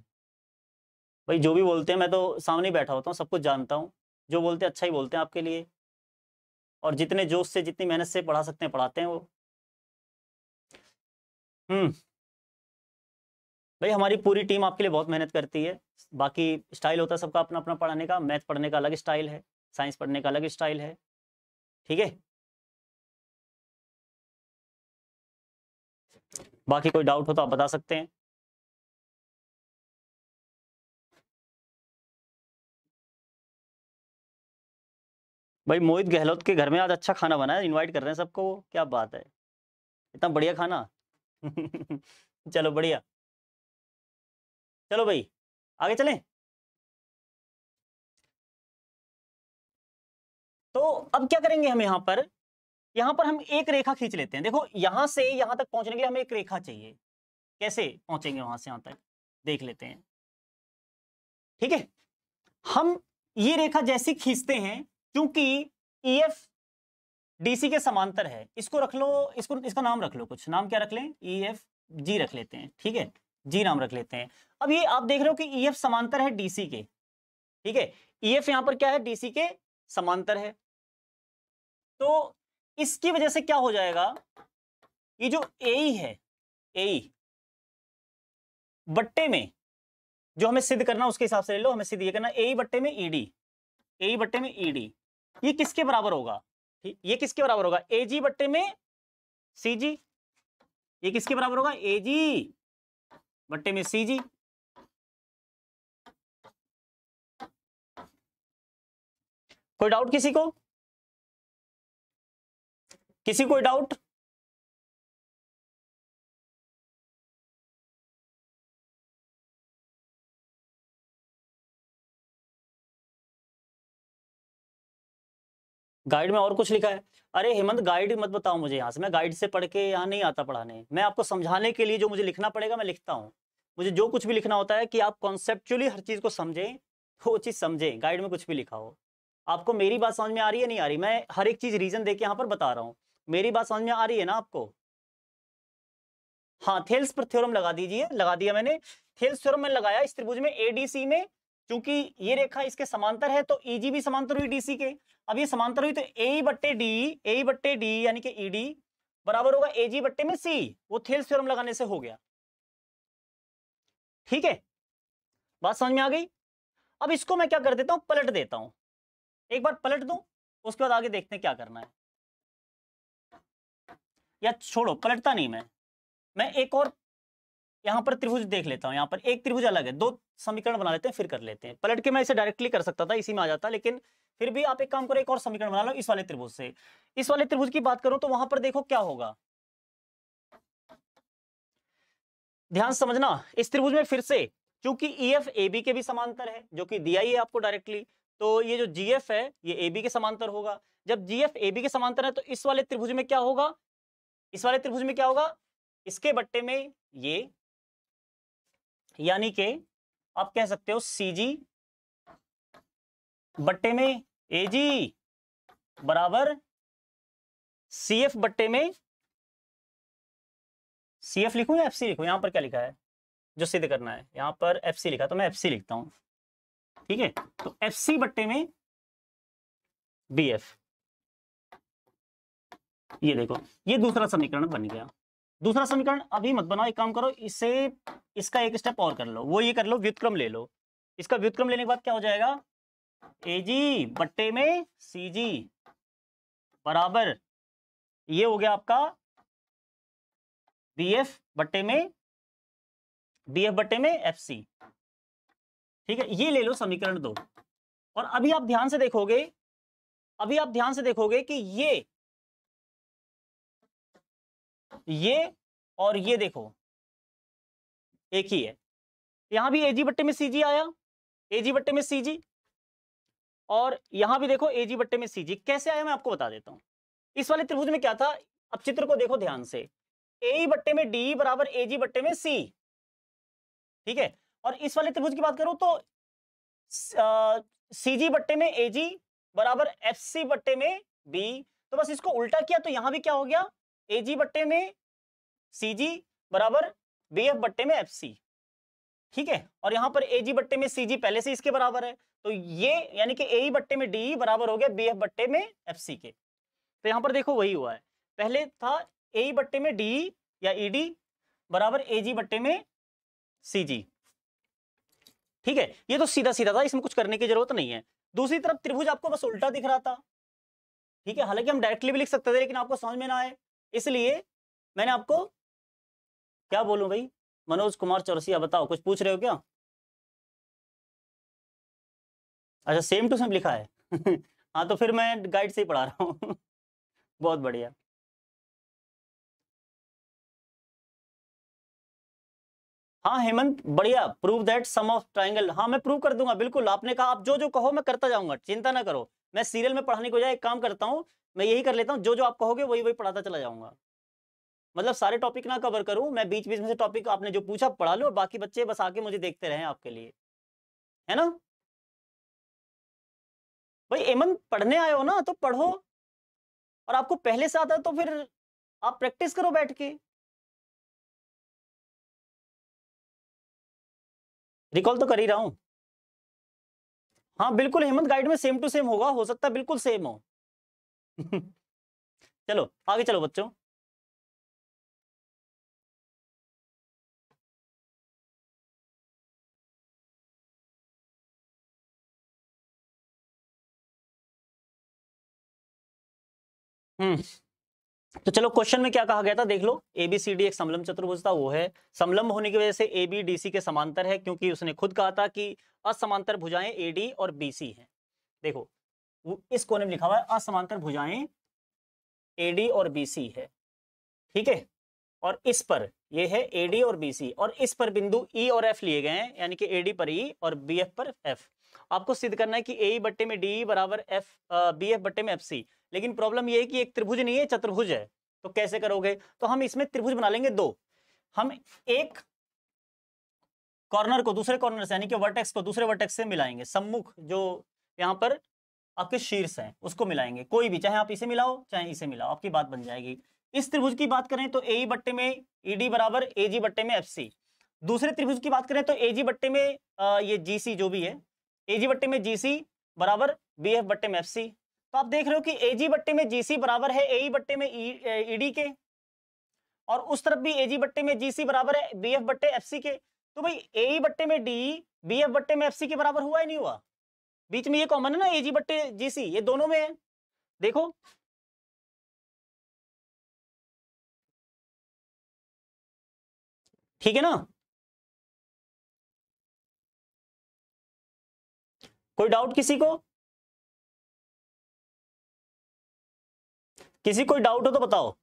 भाई जो भी बोलते हैं, मैं तो सामने बैठा होता हूँ, सब कुछ जानता हूँ। जो बोलते हैं अच्छा ही बोलते हैं आपके लिए। और जितने जोश से, जितनी मेहनत से पढ़ा सकते हैं, पढ़ाते हैं वो। हम्म। भाई, हमारी पूरी टीम आपके लिए बहुत मेहनत करती है। बाकी स्टाइल होता है सबका अपना अपना पढ़ाने का। मैथ पढ़ने का अलग स्टाइल है। साइंस पढ़ने का अलग स्टाइल है। ठीक है? बाकी कोई डाउट हो तो आप बता सकते हैं। भाई, मोहित गहलोत के घर में आज अच्छा खाना बना है। इनवाइट कर रहे हैं सबको क्या बात है। इतना बढ़िया खाना? चलो, बढ़िया। चलो भाई, आगे चलें? तो अब क्या करेंगे हम यहाँ पर? यहाँ पर हम एक रेखा खींच लेते हैं। देखो, यहाँ से यहाँ तक पहुँचने के लिए हमें एक रेखा चाहिए। कैसे पहुँचेंगे वहाँ से यहाँ तक? देख लेते हैं। ठीक है? हम ये रेखा जैसी खींचते हैं, क्योंकि ई एफ़ डीसी के समांतर है। इसको रख लो, इसको, इसका नाम रख लो कुछ। नाम क्या रख लें? ई एफ़ जी रख लेते हैं। ठीक है? जी नाम रख लेते हैं। अब ये आप देख रहे हो कि ई एफ़ समांतर है डीसी के, ठीक है? ई एफ़ यहाँ पर क्या है? डीसी के समांतर है। तो इसकी वजह से क्या हो जाएगा? ये जो ए है ए बट्टे में जो हमें सिद्ध करना, उसके हिसाब से ले लो, हमें सिद्ध ये करना ए बट्टे में ईडी ए बट्टे में ईडी ये किसके बराबर होगा? ठीक, ये किसके बराबर होगा? ए जी बट्टे में सी जी ये किसके बराबर होगा? ए जी बट्टे में सी जी। कोई डाउट किसी को? किसी कोई डाउट गाइड में और कुछ लिखा है? अरे हेमंत गाइड मत बताओ मुझे यहाँ से। मैं गाइड से पढ़ के यहाँ नहीं आता पढ़ाने। मैं आपको समझाने के लिए जो मुझे लिखना पड़ेगा, मैं लिखता हूँ। मुझे जो कुछ भी लिखना होता है कि आप कॉन्सेप्चुअली हर चीज़ को समझें, वो चीज़ समझें। गाइड में कुछ भी लिखा हो। आपको मेरी बात समझ में आ रही है, नहीं आ रही? मैं हर एक चीज़ रीजन दे के यहाँ पर बता रहा हूँ। मेरी बात समझ में आ रही है ना आपको? हाँ थेल्स पर थ्योरम लगा दीजिए। लगा दिया मैंने। थेल्स थ्योरम में लगाया इस त्रिभुज में एडीसी में। क्योंकि ये रेखा इसके समांतर है तो ईजी भी समांतर हुई डीसी के। अब ये समांतर हुई तो ए बट्टे डी ए बट्टे डी यानी कि ईडी बराबर होगा ए जी बट्टे में सी वो थेल्स थ्योरम लगाने से हो गया। ठीक है? बात समझ में आ गई? अब इसको मैं क्या कर देता हूँ? पलट देता हूँ। एक बार पलट दू, उसके बाद आगे देखते हैं क्या करना है। या छोड़ो, पलटता नहीं मैं। मैं एक और यहाँ पर त्रिभुज देख लेता हूँ, यहाँ पर एक त्रिभुज अलग है, दो समीकरण बना लेते हैं, फिर कर लेते हैं। पलट के मैं इसे डायरेक्टली कर सकता था, इसी में आ जाता, लेकिन फिर भी आप एक काम करो, एक और समीकरण बना लो इस वाले त्रिभुज से। इस वाले त्रिभुज की बात करो तो वहाँ पर देखो क्या होगा। ध्यान समझना, इस त्रिभुज में फिर से क्योंकि ई एफ़ ए बी के भी समांतर है, जो कि दिया ही है आपको डायरेक्टली तो ये जो जी एफ़ है, ये ए बी के समांतर होगा। जब जी एफ़ ए बी के समांतर है तो इस वाले त्रिभुज में क्या होगा? इस वाले त्रिभुज में क्या होगा? इसके बट्टे में ये यानी कि आप कह सकते हो सी जी बट्टे में ए जी बराबर सी एफ़ बट्टे में सी एफ़ लिखूँ या एफ़ सी लिखूँ? यहाँ पर क्या लिखा है? जो सिद्ध करना है। यहाँ पर एफ़ सी लिखा तो मैं एफ़ सी लिखता हूँ। ठीक है? तो एफ़ सी बट्टे में बी एफ़ ये देखो, ये दूसरा समीकरण बन गया। दूसरा समीकरण, अभी मत बनाओ, एक काम करो, इसे, इसका एक स्टेप और कर लो, वो ये कर लो, व्युतक्रम ले लो। इसका व्युतक्रम लेने के बाद क्या हो जाएगा? ए जी बट्टे में सी जी बराबर ये हो गया आपका बी एफ़ बट्टे में बी एफ़ बट्टे में एफ़ सी ठीक है, ये ले लो समीकरण दो। और अभी आप ध्यान से देखोगे, अभी आप ध्यान से देखोगे कि ये ये और ये देखो। एक ही है। यहाँ भी एजी बट्टे में सीजी आया। एजी बट्टे में सीजी और यहाँ भी देखो एजी बट्टे में सीजी कैसे आया मैं आपको बता देता हूँ। इस वाले त्रिभुज में क्या था? अब चित्र को देखो ध्यान से। ए बट्टे में डी बराबर एजी बट्टे में सी ठीक है? और इस वाले त्रिभुज की बात करूँ तो सी जी बट्टे में ए जी बराबर एफ़ सी बट्टे में बी तो बस इसको उल्टा किया तो यहाँ भी क्या हो गया? ए जी बट्टे में, सी जी बराबर बी एफ़ बट्टे में एफ़ सी। ठीक है? और यहाँ पर ए जी बट्टे में सी जी पहले से इसके बराबर है। तो ये यानी कि ए बट्टे में डी बराबर हो गया बी एफ़ बट्टे में एफ़ सी के। तो यहाँ पर देखो वही हुआ है। पहले था ए बट्टे में डी या ई डी बराबर ए जी बट्टे में सी जी। ठीक है? ये तो सीधा सीधा था, इसमें कुछ करने की ज़रूरत नहीं है। दूसरी तरफ़ त्रिभुज आपको बस उल्टा दिख रहा था। ठीक है? हालाँकि हम डायरेक्टली भी लिख सकते थे, लेकिन आपको समझ में ना आए। इसलिए मैंने आपको क्या बोलूँ भाई? मनोज कुमार चौरसिया, बताओ, कुछ पूछ रहे हो क्या? अच्छा सेम टू सेम लिखा है। हाँ तो फिर मैं गाइड से ही पढ़ा रहा हूँ। बहुत बढ़िया। हाँ हेमंत, बढ़िया। Prove that sum of triangle हाँ मैं प्रूव कर दूँगा, बिल्कुल। आपने कहा, आप जो जो कहो, मैं करता जाऊँगा। चिंता ना करो। मैं सीरियल में पढ़ाने को जाए एक काम करता हूँ मैं यही कर लेता हूँ जो जो आप कहोगे वही वही पढ़ाता चला जाऊँगा। मतलब सारे टॉपिक ना कवर करूँ, मैं बीच बीच में से टॉपिक आपने जो पूछा पढ़ा लो बाकी बच्चे बस आके मुझे देखते रहे आपके लिए। है ना? भाई एमन पढ़ने आए हो ना तो पढ़ो। और आपको पहले से आता है तो फिर आप प्रैक्टिस करो बैठ के। रिकॉल तो कर ही रहा हूँ। हाँ बिल्कुल हेमंत गाइड में सेम टू सेम होगा, हो सकता है बिल्कुल सेम हो। चलो, आगे चलो बच्चों। हम्म तो चलो क्वेश्चन में क्या कहा गया था? देख लो ए बी सी डी एक समलम चतुर्भुज था, वो है। समलम होने की वजह से ए बी डी सी के समांतर है, क्योंकि उसने खुद कहा था कि असमांतर भुजाएँ ए डी और बी सी है। देखो इस कोने में लिखा हुआ है, असमांतर भुजाएँ ए डी और बी सी है। ठीक है? और इस पर, ये है ए डी और बी सी और इस पर बिंदु ई e और एफ़ लिए गए हैं, यानी कि ए डी पर ई e और बी एफ़ पर एफ़ आपको सिद्ध करना है कि ए e बट्टे में DE बराबर एफ़ बी एफ़ बट्टे में एफ़ सी लेकिन प्रॉब्लम यह है कि एक त्रिभुज नहीं है, चतुर्भुज है। तो कैसे करोगे? तो हम इसमें त्रिभुज बना लेंगे दो। हम एक कॉर्नर को दूसरे कॉर्नर से, यानी कि वर्टेक्स को दूसरे वर्टेक्स से मिलाएँगे। सम्मुख जो यहाँ पर आपके शीर्ष हैं उसको मिलाएँगे। कोई भी चाहे आप इसे मिलाओ चाहे इसे मिलाओ आपकी बात बन जाएगी। इस त्रिभुज की बात करें तो ए बट्टे में ईडी बराबर ए जी बट्टे में एफ़ सी दूसरे त्रिभुज की बात करें तो ए जी बट्टे में आ, ये जी सी जो भी है ए जी बट्टे में जी सी बराबर बी एफ़ बट्टे में एफ़ सी तो आप देख रहे हो कि ए जी बट्टे में जीसी बराबर है ए बट्टे में ईडी के। और उस तरफ़ भी ए जी बट्टे में जीसी बराबर है बी एफ़ बट्टे एफ़ सी के। तो भाई ए बट्टे में डी बी एफ़ बट्टे में एफ़ सी के बराबर हुआ ही नहीं हुआ? बीच में ये कॉमन है ना ए जी बट्टे जीसी ये दोनों में है। देखो। ठीक है ना? कोई डाउट किसी को? किसी कोई डाउट हो तो बताओ।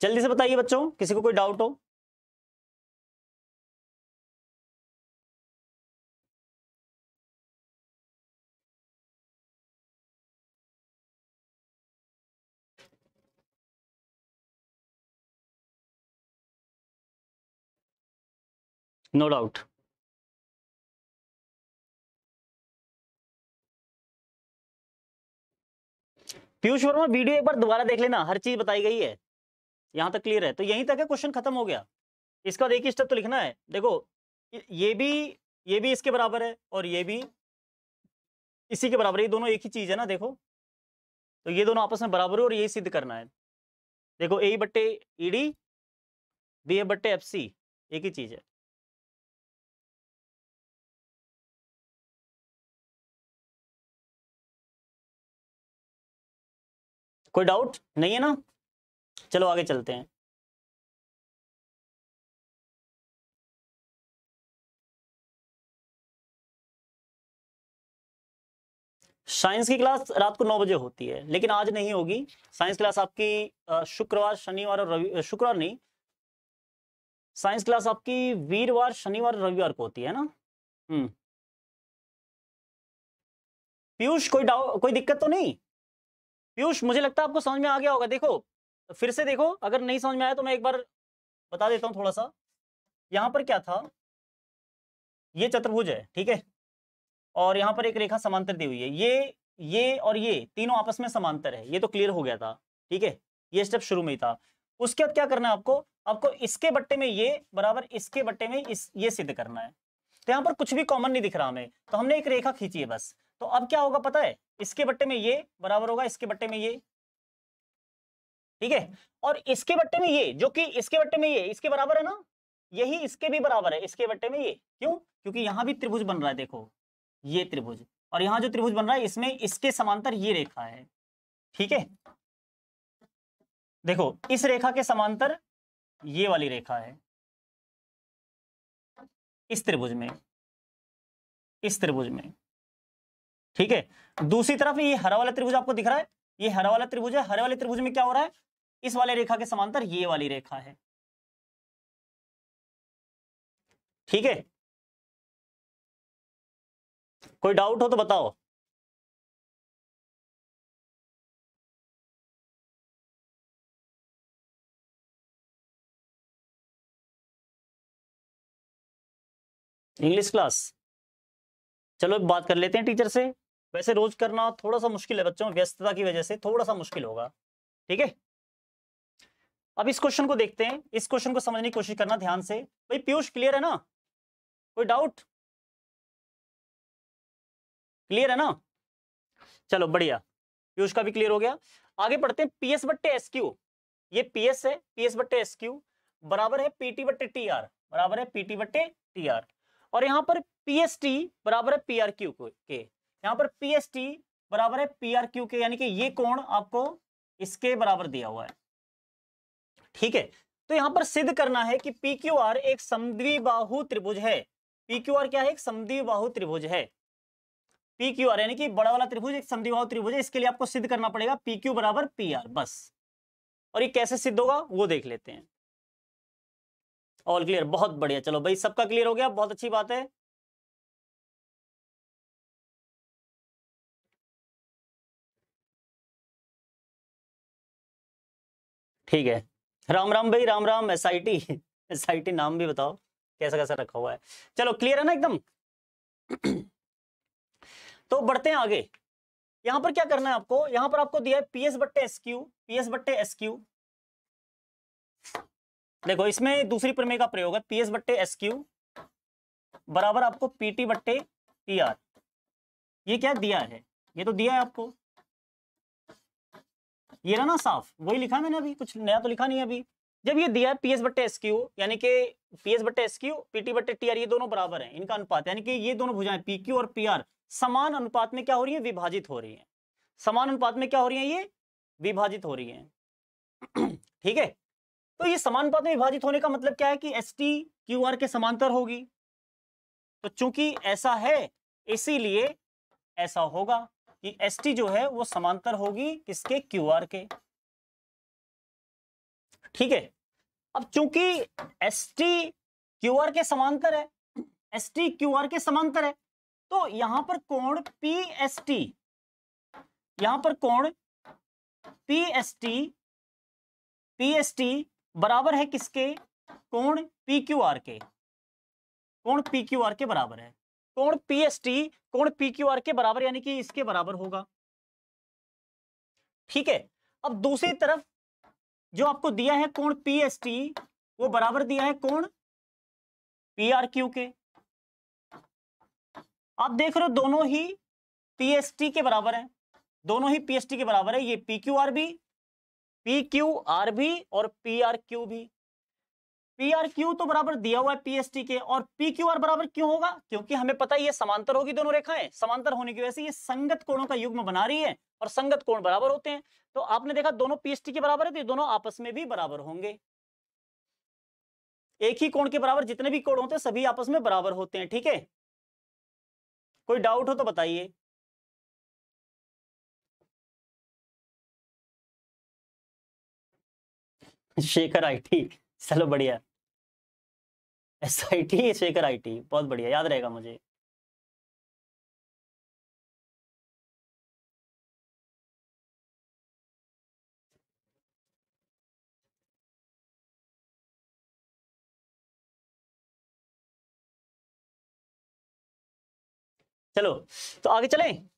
जल्दी से बताइए बच्चों, किसी को कोई डाउट हो? No no doubt Piyush Varma, video एक बार दोबारा देख लेना, हर चीज़ बताई गई है। यहाँ तक क्लियर है। तो यहीं तक है क्वेश्चन खत्म हो गया। इसका एक ही स्टेप तो लिखना है। देखो ये भी ये भी इसके बराबर है और ये भी इसी के बराबर ये दोनों एक ही चीज़ है ना, देखो। तो ये दोनों आपस में बराबर है और यही सिद्ध करना है। देखो ए बट्टे ईडी बी ए बट्टे एफ़ सी एक ही चीज़ है। कोई डाउट नहीं है ना? चलो आगे चलते हैं। साइंस की क्लास रात को नौ बजे होती है, लेकिन आज नहीं होगी। साइंस क्लास आपकी शुक्रवार, शनिवार और रवि शुक्रवार नहीं। साइंस क्लास आपकी वीरवार, शनिवार, रविवार को होती है ना? हम्म। पीयूष, कोई डाउट कोई दिक्कत तो नहीं? पीयूष, मुझे लगता है आपको समझ में आ गया होगा। देखो फिर से देखो, अगर नहीं समझ में आया तो मैं एक बार बता देता हूँ थोड़ा सा। यहाँ पर क्या था? ये चतुर्भुज है, ठीक है? और यहाँ पर एक रेखा समांतर दी हुई है। ये ये और ये तीनों आपस में समांतर है। ये तो क्लियर हो गया था, ठीक है? ये स्टेप शुरू में ही था। उसके बाद क्या करना है आपको? आपको इसके बट्टे में ये बराबर इसके बट्टे में इस, ये सिद्ध करना है। तो यहाँ पर कुछ भी कॉमन नहीं दिख रहा हमें तो हमने एक रेखा खींची है बस। तो अब क्या होगा पता है? इसके बट्टे में ये बराबर होगा, इसके बट्टे में ये। ठीक है? और इसके बट्टे में ये, जो कि इसके बट्टे में ये, इसके बराबर है ना? यही इसके भी बराबर है, इसके बट्टे में ये। क्यों? क्योंकि यहाँ भी त्रिभुज बन रहा है, देखो, ये त्रिभुज। और यहाँ जो त्रिभुज बन रहा है, इसमें इसके समांतर ये रेखा है। ठीक है? देखो, इस रेखा के समांतर ये वाली रेखा है। इस त्रिभुज में। इस त्रिभुज में। ठीक है? दूसरी तरफ़ ये हरा वाला त्रिभुज आपको दिख रहा है। ये हरा वाला त्रिभुज है, हरे वाले त्रिभुज में क्या हो रहा है? इस वाले रेखा के समांतर ये वाली रेखा है। ठीक है? कोई डाउट हो तो बताओ। इंग्लिश क्लास चलो बात कर लेते हैं टीचर से। वैसे रोज करना थोड़ा सा मुश्किल है बच्चों, व्यस्तता की वजह से थोड़ा सा मुश्किल होगा। ठीक है? अब इस क्वेश्चन को देखते हैं। इस क्वेश्चन को समझने की कोशिश करना ध्यान से। भाई, पीयूष क्लियर है ना? कोई डाउट क्लियर है ना? चलो, बढ़िया। पीयूष का भी क्लियर हो गया। आगे पढ़ते हैं। पीएस बट्टे एस क्यू ये पीएस है। पीएस बट्टे एस क्यू बराबर है पीटी बट्टे टी आर बराबर है पीटी बट्टे टी आर और यहाँ पर पीएसटी बराबर है पी आर क्यू के यहाँ पर पीएसटी बराबर है पी आर क्यू के। यानी कि ये कोण आपको इसके बराबर दिया हुआ है। ठीक है तो यहाँ पर सिद्ध करना है कि पी क्यू आर एक समद्विबाहु त्रिभुज है। पी क्यू आर क्या है? एक समद्विबाहु त्रिभुज है। पी क्यू आर यानी कि बड़ा वाला त्रिभुज, एक समद्विबाहु त्रिभुज है, इसके लिए आपको सिद्ध करना पड़ेगा पी क्यू बराबर पी आर बस। और ये कैसे सिद्ध होगा? वो देख लेते हैं। ऑल क्लियर बहुत बढ़िया। चलो भाई, सबका क्लियर हो गया? बहुत अच्छी बात है। ठीक है। राम राम भाई, Ram Ram S I T S I T नाम भी बताओ, कैसा कैसा रखा हुआ है। चलो क्लियर है ना एकदम? तो बढ़ते हैं आगे। यहाँ पर क्या करना है आपको? यहाँ पर आपको दिया है पीएस बट्टे एस क्यू पीएस बट्टे एस क्यू देखो, इसमें दूसरी प्रमेय का प्रयोग है पीएस बट्टे एस क्यू बराबर आपको पीटी बट्टे टी आर ये क्या दिया है? ये तो दिया है आपको। ये रहा ना साफ़। वही लिखा मैंने अभी, कुछ नया तो लिखा नहीं अभी। जब ये दिया है पीएस बट्टे एस क्यू यानी कि पीएस बट्टे एस क्यू पीटी बट्टे टी आर ये दोनों बराबर हैं, इनका अनुपात। यानी कि ये दोनों भुजाएँ पी क्यू और पी आर समान अनुपात में क्या हो रही है? विभाजित हो रही है। समान अनुपात में क्या हो रही है ये? विभाजित हो रही है। ठीक है? तो ये समान अनुपात में विभाजित होने का मतलब क्या है कि एस टी क्यू आर के समांतर होगी? तो चूँकि ऐसा है, इसीलिए ऐसा होगा। कि एस टी जो है वो समांतर होगी किसके? क्यू आर के। ठीक है? अब चूँकि एस टी क्यू आर के समांतर है एस टी क्यू आर के समांतर है तो यहाँ पर कोण पी एस टी यहाँ पर कोण P S T P S T बराबर है किसके? कोण पी क्यू आर के। कोण पी क्यू आर के बराबर है। कोण पी एस टी कोण पी क्यू आर के बराबर, यानी कि इसके बराबर होगा। ठीक है? अब दूसरी तरफ़ जो आपको दिया है कोण पी एस टी वो बराबर दिया है कोण पी आर क्यू के। आप देख रहे हो दोनों ही पी एस टी के बराबर है। दोनों ही पी एस टी के बराबर है। ये पी क्यू आर भी पी क्यू आर भी और पी आर क्यू भी। पी आर क्यू तो बराबर दिया हुआ है पीएसटी के, और पी क्यू आर बराबर क्यों होगा? क्योंकि हमें पता है ये समांतर होगी दोनों रेखाएँ। समांतर होने की वजह से ये संगत कोणों का युग्म बना रही है, और संगत कोण बराबर होते हैं। तो आपने देखा दोनों पीएसटी के बराबर है तो ये दोनों आपस में भी बराबर होंगे। एक ही कोण के बराबर जितने भी कोण होते हैं, सभी आपस में बराबर होते हैं, ठीक है? कोई डाउट हो तो बताइए। शेखर आईटी चलो बढ़िया। S I T Shekhar I T बहुत बढ़िया, याद रहेगा मुझे। चलो तो आगे चलें?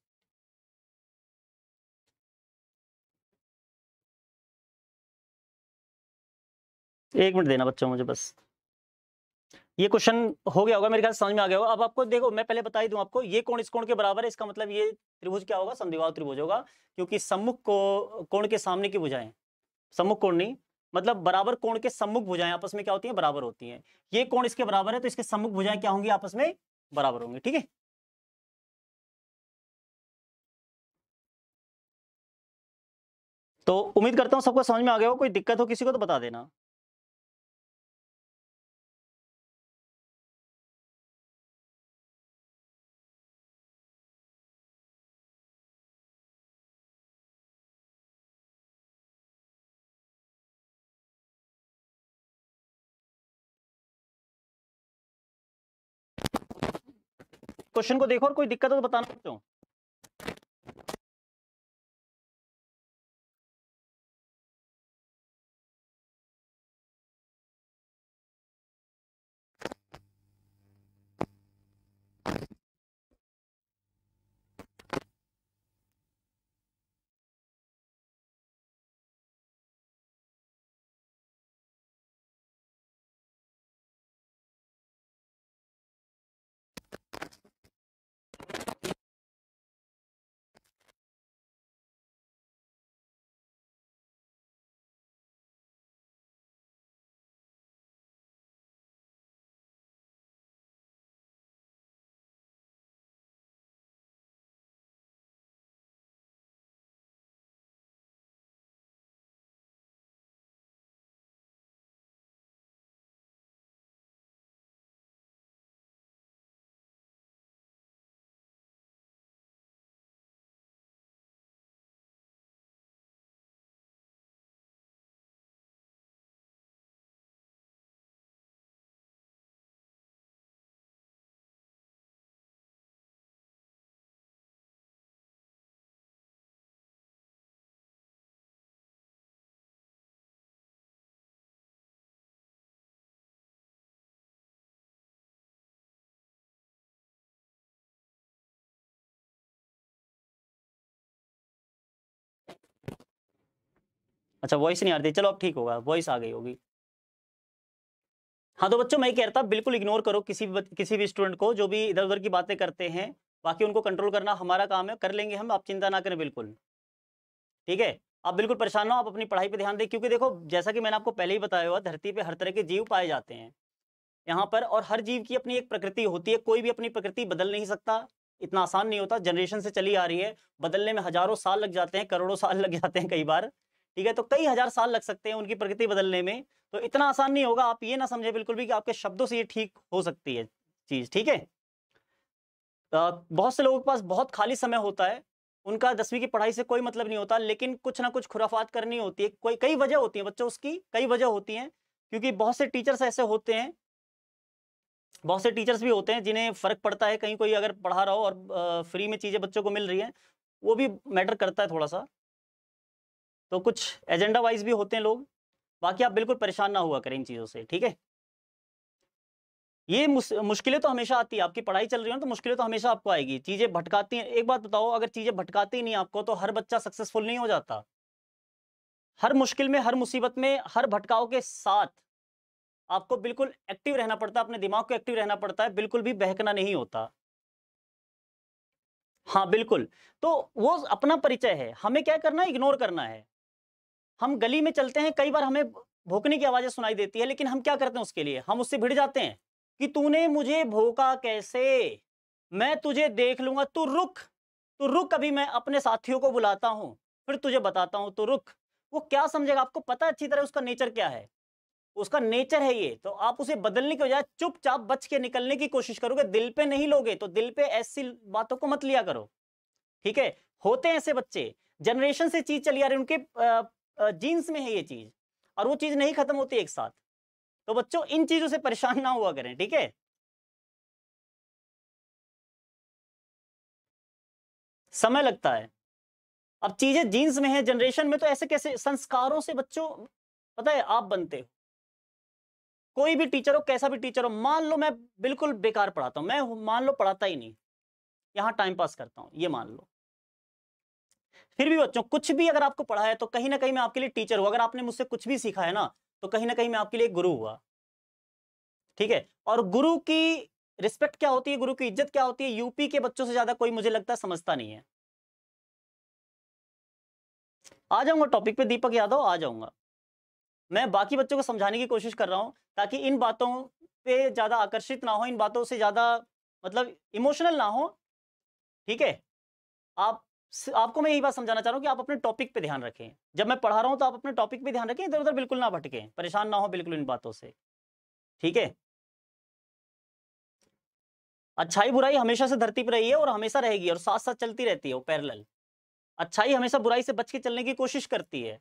एक मिनट देना बच्चों मुझे बस। ये क्वेश्चन हो गया होगा, मेरे ख्याल समझ में आ गया होगा। अब आपको देखो, मैं पहले बता ही दूँ आपको, ये कोण इस कोण के बराबर है, इसका मतलब ये त्रिभुज क्या होगा? समद्विबाहु त्रिभुज होगा, क्योंकि सम्मुख को, कोण के सामने की भुजाएँ। सम्मुख कोण नहीं मतलब बराबर कोण के सम्मुख भुजाएँ आपस में क्या होती है? बराबर होती हैं। ये कोण इसके बराबर है तो इसके सम्मुख भुजाएँ क्या होंगी? आपस में बराबर होंगे, ठीक है? तो उम्मीद करता हूँ सबको समझ में आ गया हो कोई दिक्कत हो किसी को तो बता देना। क्वेश्चन को देखो और कोई दिक्कत हो तो बताना बच्चों अच्छा वॉइस नहीं आ रही चलो अब ठीक होगा वॉइस आ गई होगी। हाँ तो बच्चों, मैं कह रहा था, बिल्कुल इग्नोर करो किसी भी किसी भी स्टूडेंट को, जो भी इधर उधर की बातें करते हैं, बाकी उनको कंट्रोल करना हमारा काम है, कर लेंगे हम, आप चिंता ना करें बिल्कुल। ठीक है? आप बिल्कुल परेशान ना हो, आप अपनी पढ़ाई पे ध्यान दें, क्योंकि देखो, जैसा कि मैंने आपको पहले ही बताया हुआ, धरती पे हर तरह के जीव पाए जाते हैं। यहाँ पर और हर जीव की अपनी एक प्रकृति होती है, कोई भी अपनी प्रकृति बदल नहीं सकता। इतना आसान नहीं होता जनरेशन से चली आ रही है, बदलने में हज़ारों साल लग जाते हैं, करोड़ों साल लग जाते हैं कई बार। ठीक है? तो कई हज़ार साल लग सकते हैं उनकी प्रकृति बदलने में। तो इतना आसान नहीं होगा, आप ये ना समझे बिल्कुल भी कि आपके शब्दों से ये ठीक हो सकती है चीज़, ठीक है? बहुत से लोगों के पास बहुत खाली समय होता है, उनका दसवीं की पढ़ाई से कोई मतलब नहीं होता, लेकिन कुछ ना कुछ खुराफात करनी होती है। कोई, कई वजह होती है बच्चों उसकी, कई वजह होती हैं, क्योंकि बहुत से टीचर्स ऐसे होते हैं, बहुत से टीचर्स भी होते हैं जिन्हें फ़र्क पड़ता है, कहीं कोई अगर पढ़ा रहा हो और फ्री में चीज़ें बच्चों को मिल रही हैं, वो भी मैटर करता है थोड़ा सा। तो कुछ एजेंडा वाइज भी होते हैं लोग। बाकी आप बिल्कुल परेशान ना हुआ करें इन चीज़ों से, ठीक है? ये मुश्किलें तो हमेशा आती है। आपकी पढ़ाई चल रही है तो मुश्किलें तो हमेशा आपको आएगी। चीज़ें भटकाती हैं। एक बात बताओ, अगर चीज़ें भटकाती नहीं आपको तो हर बच्चा सक्सेसफुल नहीं हो जाता। हर मुश्किल में, हर मुसीबत में, हर भटकाव के साथ आपको बिल्कुल एक्टिव रहना पड़ता है, अपने दिमाग को एक्टिव रहना पड़ता है, बिल्कुल भी बहकना नहीं होता। हाँ बिल्कुल। तो वो अपना परिचय है। हमें क्या करना है? इग्नोर करना है। हम गली में चलते हैं, कई बार हमें भोकने की आवाज़ें सुनाई देती है, लेकिन हम क्या करते हैं उसके लिए? हम उससे भिड़ जाते हैं कि तूने मुझे भोका कैसे? मैं तुझे देख लूँगा, तू रुक तू रुक, अभी मैं अपने साथियों को बुलाता हूँ, फिर तुझे बताता हूँ, तू रुक। वो क्या समझेगा? आपको पता है अच्छी तरह उसका नेचर क्या है? उसका नेचर है ये तो आप उसे बदलने के बजाय चुपचाप बच के निकलने की कोशिश करोगे, दिल पे नहीं लोगे तो दिल पे ऐसी बातों को मत लिया करो। ठीक है? होते हैं ऐसे बच्चे, जनरेशन से चीज़ चली आ रही है, उनके जीन्स में है ये चीज़ और वो चीज़ नहीं खत्म होती एक साथ। तो बच्चों, इन चीज़ों से परेशान ना हुआ करें, ठीक है? समय लगता है। अब चीज़ें जीन्स में है, जनरेशन में तो ऐसे कैसे, संस्कारों से बच्चों, पता है, आप बनते हो। कोई भी टीचर हो, कैसा भी टीचर हो, मान लो मैं बिल्कुल बेकार पढ़ाता हूँ, मैं मान लो पढ़ाता ही नहीं। यहाँ टाइम पास करता हूँ, ये मान लो। फिर भी बच्चों, कुछ भी अगर आपको पढ़ा है तो कहीं ना कहीं मैं आपके लिए टीचर हूँ। अगर आपने मुझसे कुछ भी सीखा है ना तो कहीं ना कहीं मैं आपके लिए गुरु हुआ। ठीक है? और गुरु की रिस्पेक्ट क्या होती है? गुरु की इज़्ज़त क्या होती है? यूपी के बच्चों से ज़्यादा कोई मुझे लगता समझता नहीं है। आ जाऊँगा टॉपिक पे, दीपक यादव, आ जाऊँगा। मैं बाकी बच्चों को समझाने की कोशिश कर रहा हूँ, ताकि इन बातों पे ज़्यादा आकर्षित ना हो, इन बातों से ज़्यादा मतलब इमोशनल ना हो। ठीक है? आप आपको मैं यही बात समझाना चाह रहा हूँ कि आप अपने टॉपिक पे ध्यान रखें। जब मैं पढ़ा रहा हूँ तो आप अपने टॉपिक पे ध्यान रखें इधर उधर बिल्कुल ना भटकें, परेशान ना हो बिल्कुल इन बातों से। ठीक है? अच्छाई बुराई हमेशा से धरती पर रही है और हमेशा रहेगी और साथ साथ चलती रहती है वो पैरल अच्छाई हमेशा बुराई से बच के चलने की कोशिश करती है।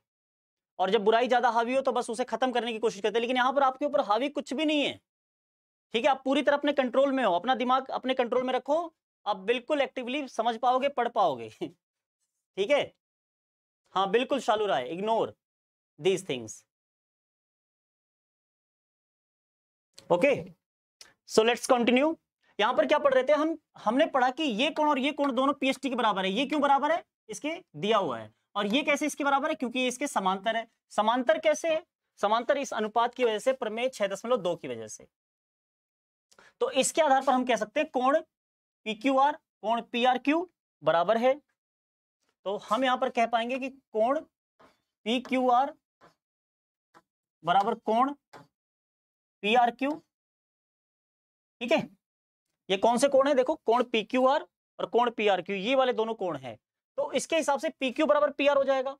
और जब बुराई ज़्यादा हावी हो तो बस उसे खत्म करने की कोशिश करते हैं, लेकिन यहाँ पर आपके ऊपर हावी कुछ भी नहीं है। ठीक है? आप पूरी तरह अपने कंट्रोल में हो, अपना दिमाग अपने कंट्रोल में रखो आप बिल्कुल एक्टिवली समझ पाओगे, पढ़ पाओगे। ठीक है? हाँ बिल्कुल Shalu Rai ignore these things okay so let's continue यहाँ पर क्या पढ़ रहे थे हम? हमने पढ़ा कि ये कोण और ये कोण दोनों पीएचटी के बराबर है। ये क्यों बराबर है? इसके दिया हुआ है। और ये कैसे इसके बराबर है? क्योंकि इसके समांतर है। समांतर कैसे है? समांतर इस अनुपात की वजह से प्रमेय छह दशमलव दो की वजह से। तो इसके आधार पर हम कह सकते हैं कोण पी क्यू आर कोण पी आर क्यू बराबर है। तो हम यहाँ पर कह पाएँगे कि कोण पी क्यू आर बराबर कोण पी आर क्यू ठीक है? ये कौन से कोण है? देखो, कोण पी क्यू आर और कोण पी आर क्यू ये वाले दोनों कोण है। तो इसके हिसाब से पी क्यू बराबर पी आर हो जाएगा।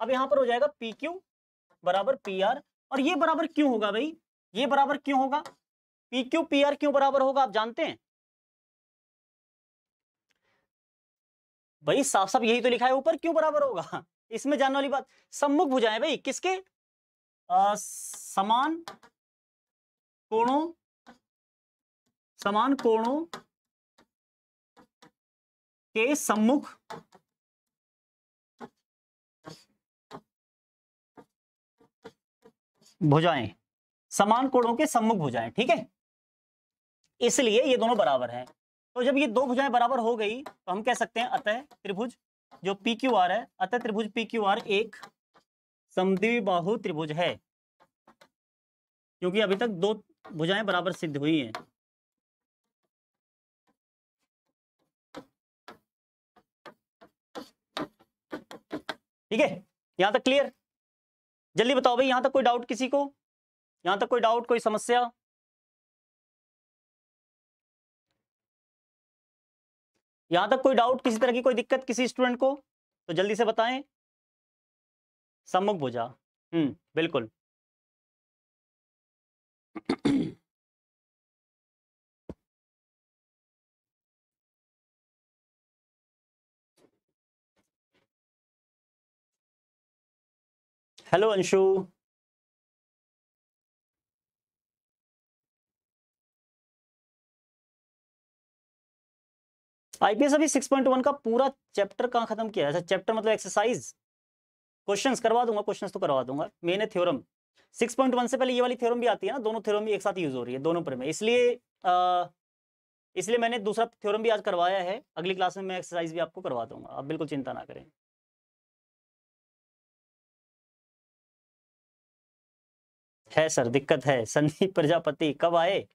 अब यहाँ पर हो जाएगा पी क्यू बराबर पी आर और ये बराबर क्यों होगा भाई? ये बराबर क्यों होगा? पी क्यू पी आर क्यों बराबर होगा, आप जानते हैं? भाई साफ़ साफ़ यही तो लिखा है ऊपर क्यों बराबर होगा? इसमें जानने वाली बात सम्मुख भुजाएँ भाई किसके? आ, समान कोणों समान कोणों के सम्मुख भुजाएँ समान कोणों के सम्मुख भुजाएँ ठीक है? इसलिए ये दोनों बराबर हैं। तो जब ये दो भुजाएँ बराबर हो गई तो हम कह सकते हैं अतः त्रिभुज, जो पी क्यू आर है, अतः त्रिभुज पी क्यू आर एक समद्विबाहु त्रिभुज है। क्योंकि अभी तक दो भुजाएँ बराबर सिद्ध हुई हैं। ठीक है? यहाँ तक क्लियर जल्दी बताओ भाई, यहाँ तक कोई डाउट किसी को? यहाँ तक कोई डाउट कोई समस्या? यहाँ तक कोई डाउट किसी तरह की कोई दिक्कत किसी स्टूडेंट को तो जल्दी से बताएँ। सम्मुख भुजा। हम्म बिल्कुल। हेलो अंशु आईपीएस अभी 6.1 का पूरा चैप्टर कहाँ खत्म किया है? चैप्टर मतलब एक्सरसाइज क्वेश्चंस करवा दूँगा क्वेश्चंस तो करवा दूँगा। मेन है थ्योरम 6.1 से पहले ये वाली थ्योरम भी आती है ना, दोनों थ्योरम भी एक साथ यूज़ हो रही है, दोनों पर में। इसलिए इसलिए मैंने दूसरा थ्योरम भी आज करवाया है। अगली क्लास में मैं एक्सरसाइज भी आपको करवा दूँगा। आप बिल्कुल चिंता ना करें। है सर, दिक्कत है। संदीप प्रजापति, कब आए?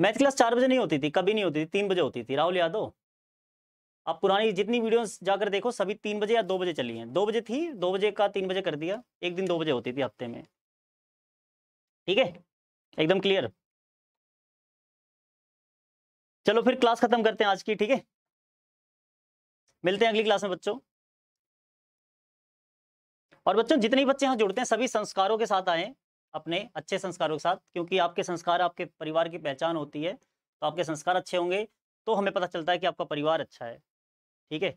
मैथ क्लास चार बजे नहीं होती थी, कभी नहीं होती थी, तीन बजे होती थी। राहुल यादव, आप पुरानी जितनी वीडियोस जाकर देखो, सभी तीन बजे या दो बजे चली हैं। दो बजे थी, दो बजे का तीन बजे कर दिया, एक दिन दो बजे होती थी हफ़्ते में। ठीक है? एकदम क्लियर चलो फिर क्लास खत्म करते हैं आज की, ठीक है? मिलते हैं अगली क्लास में बच्चों। और बच्चों, जितने बच्चे यहाँ जुड़ते हैं, सभी संस्कारों के साथ आए। अपने अच्छे संस्कारों के साथ क्योंकि आपके संस्कार आपके परिवार की पहचान होती है तो आपके संस्कार अच्छे होंगे तो हमें पता चलता है कि आपका परिवार अच्छा है। ठीक है?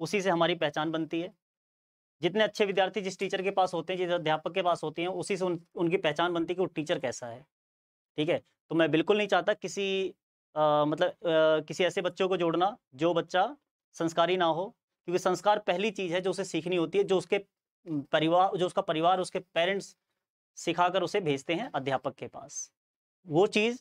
उसी से हमारी पहचान बनती है। जितने अच्छे विद्यार्थी जिस टीचर के पास होते हैं जिस अध्यापक के पास होते हैं उसी से उन, उनकी पहचान बनती है कि वो टीचर कैसा है। ठीक है? तो मैं बिल्कुल नहीं चाहता किसी आ, मतलब आ, किसी ऐसे बच्चों को जोड़ना जो बच्चा संस्कारी ना हो क्योंकि संस्कार पहली चीज़ है जो उसे सीखनी होती है जो उसके परिवार जो उसका परिवार उसके पेरेंट्स सिखाकर उसे भेजते हैं अध्यापक के पास। वो चीज़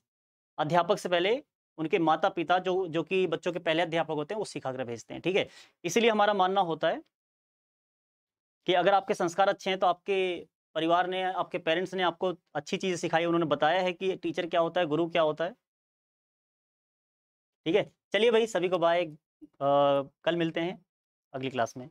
अध्यापक से पहले उनके माता पिता जो जो कि बच्चों के पहले अध्यापक होते हैं, वो सिखाकर भेजते हैं, ठीक है? इसीलिए हमारा मानना होता है कि अगर आपके संस्कार अच्छे हैं तो आपके परिवार ने, आपके पेरेंट्स ने आपको अच्छी चीज़ें सिखाई, उन्होंने बताया है कि टीचर क्या होता है, गुरु क्या होता है। ठीक है? चलिए भाई, सभी को बाय कल मिलते हैं अगली क्लास में।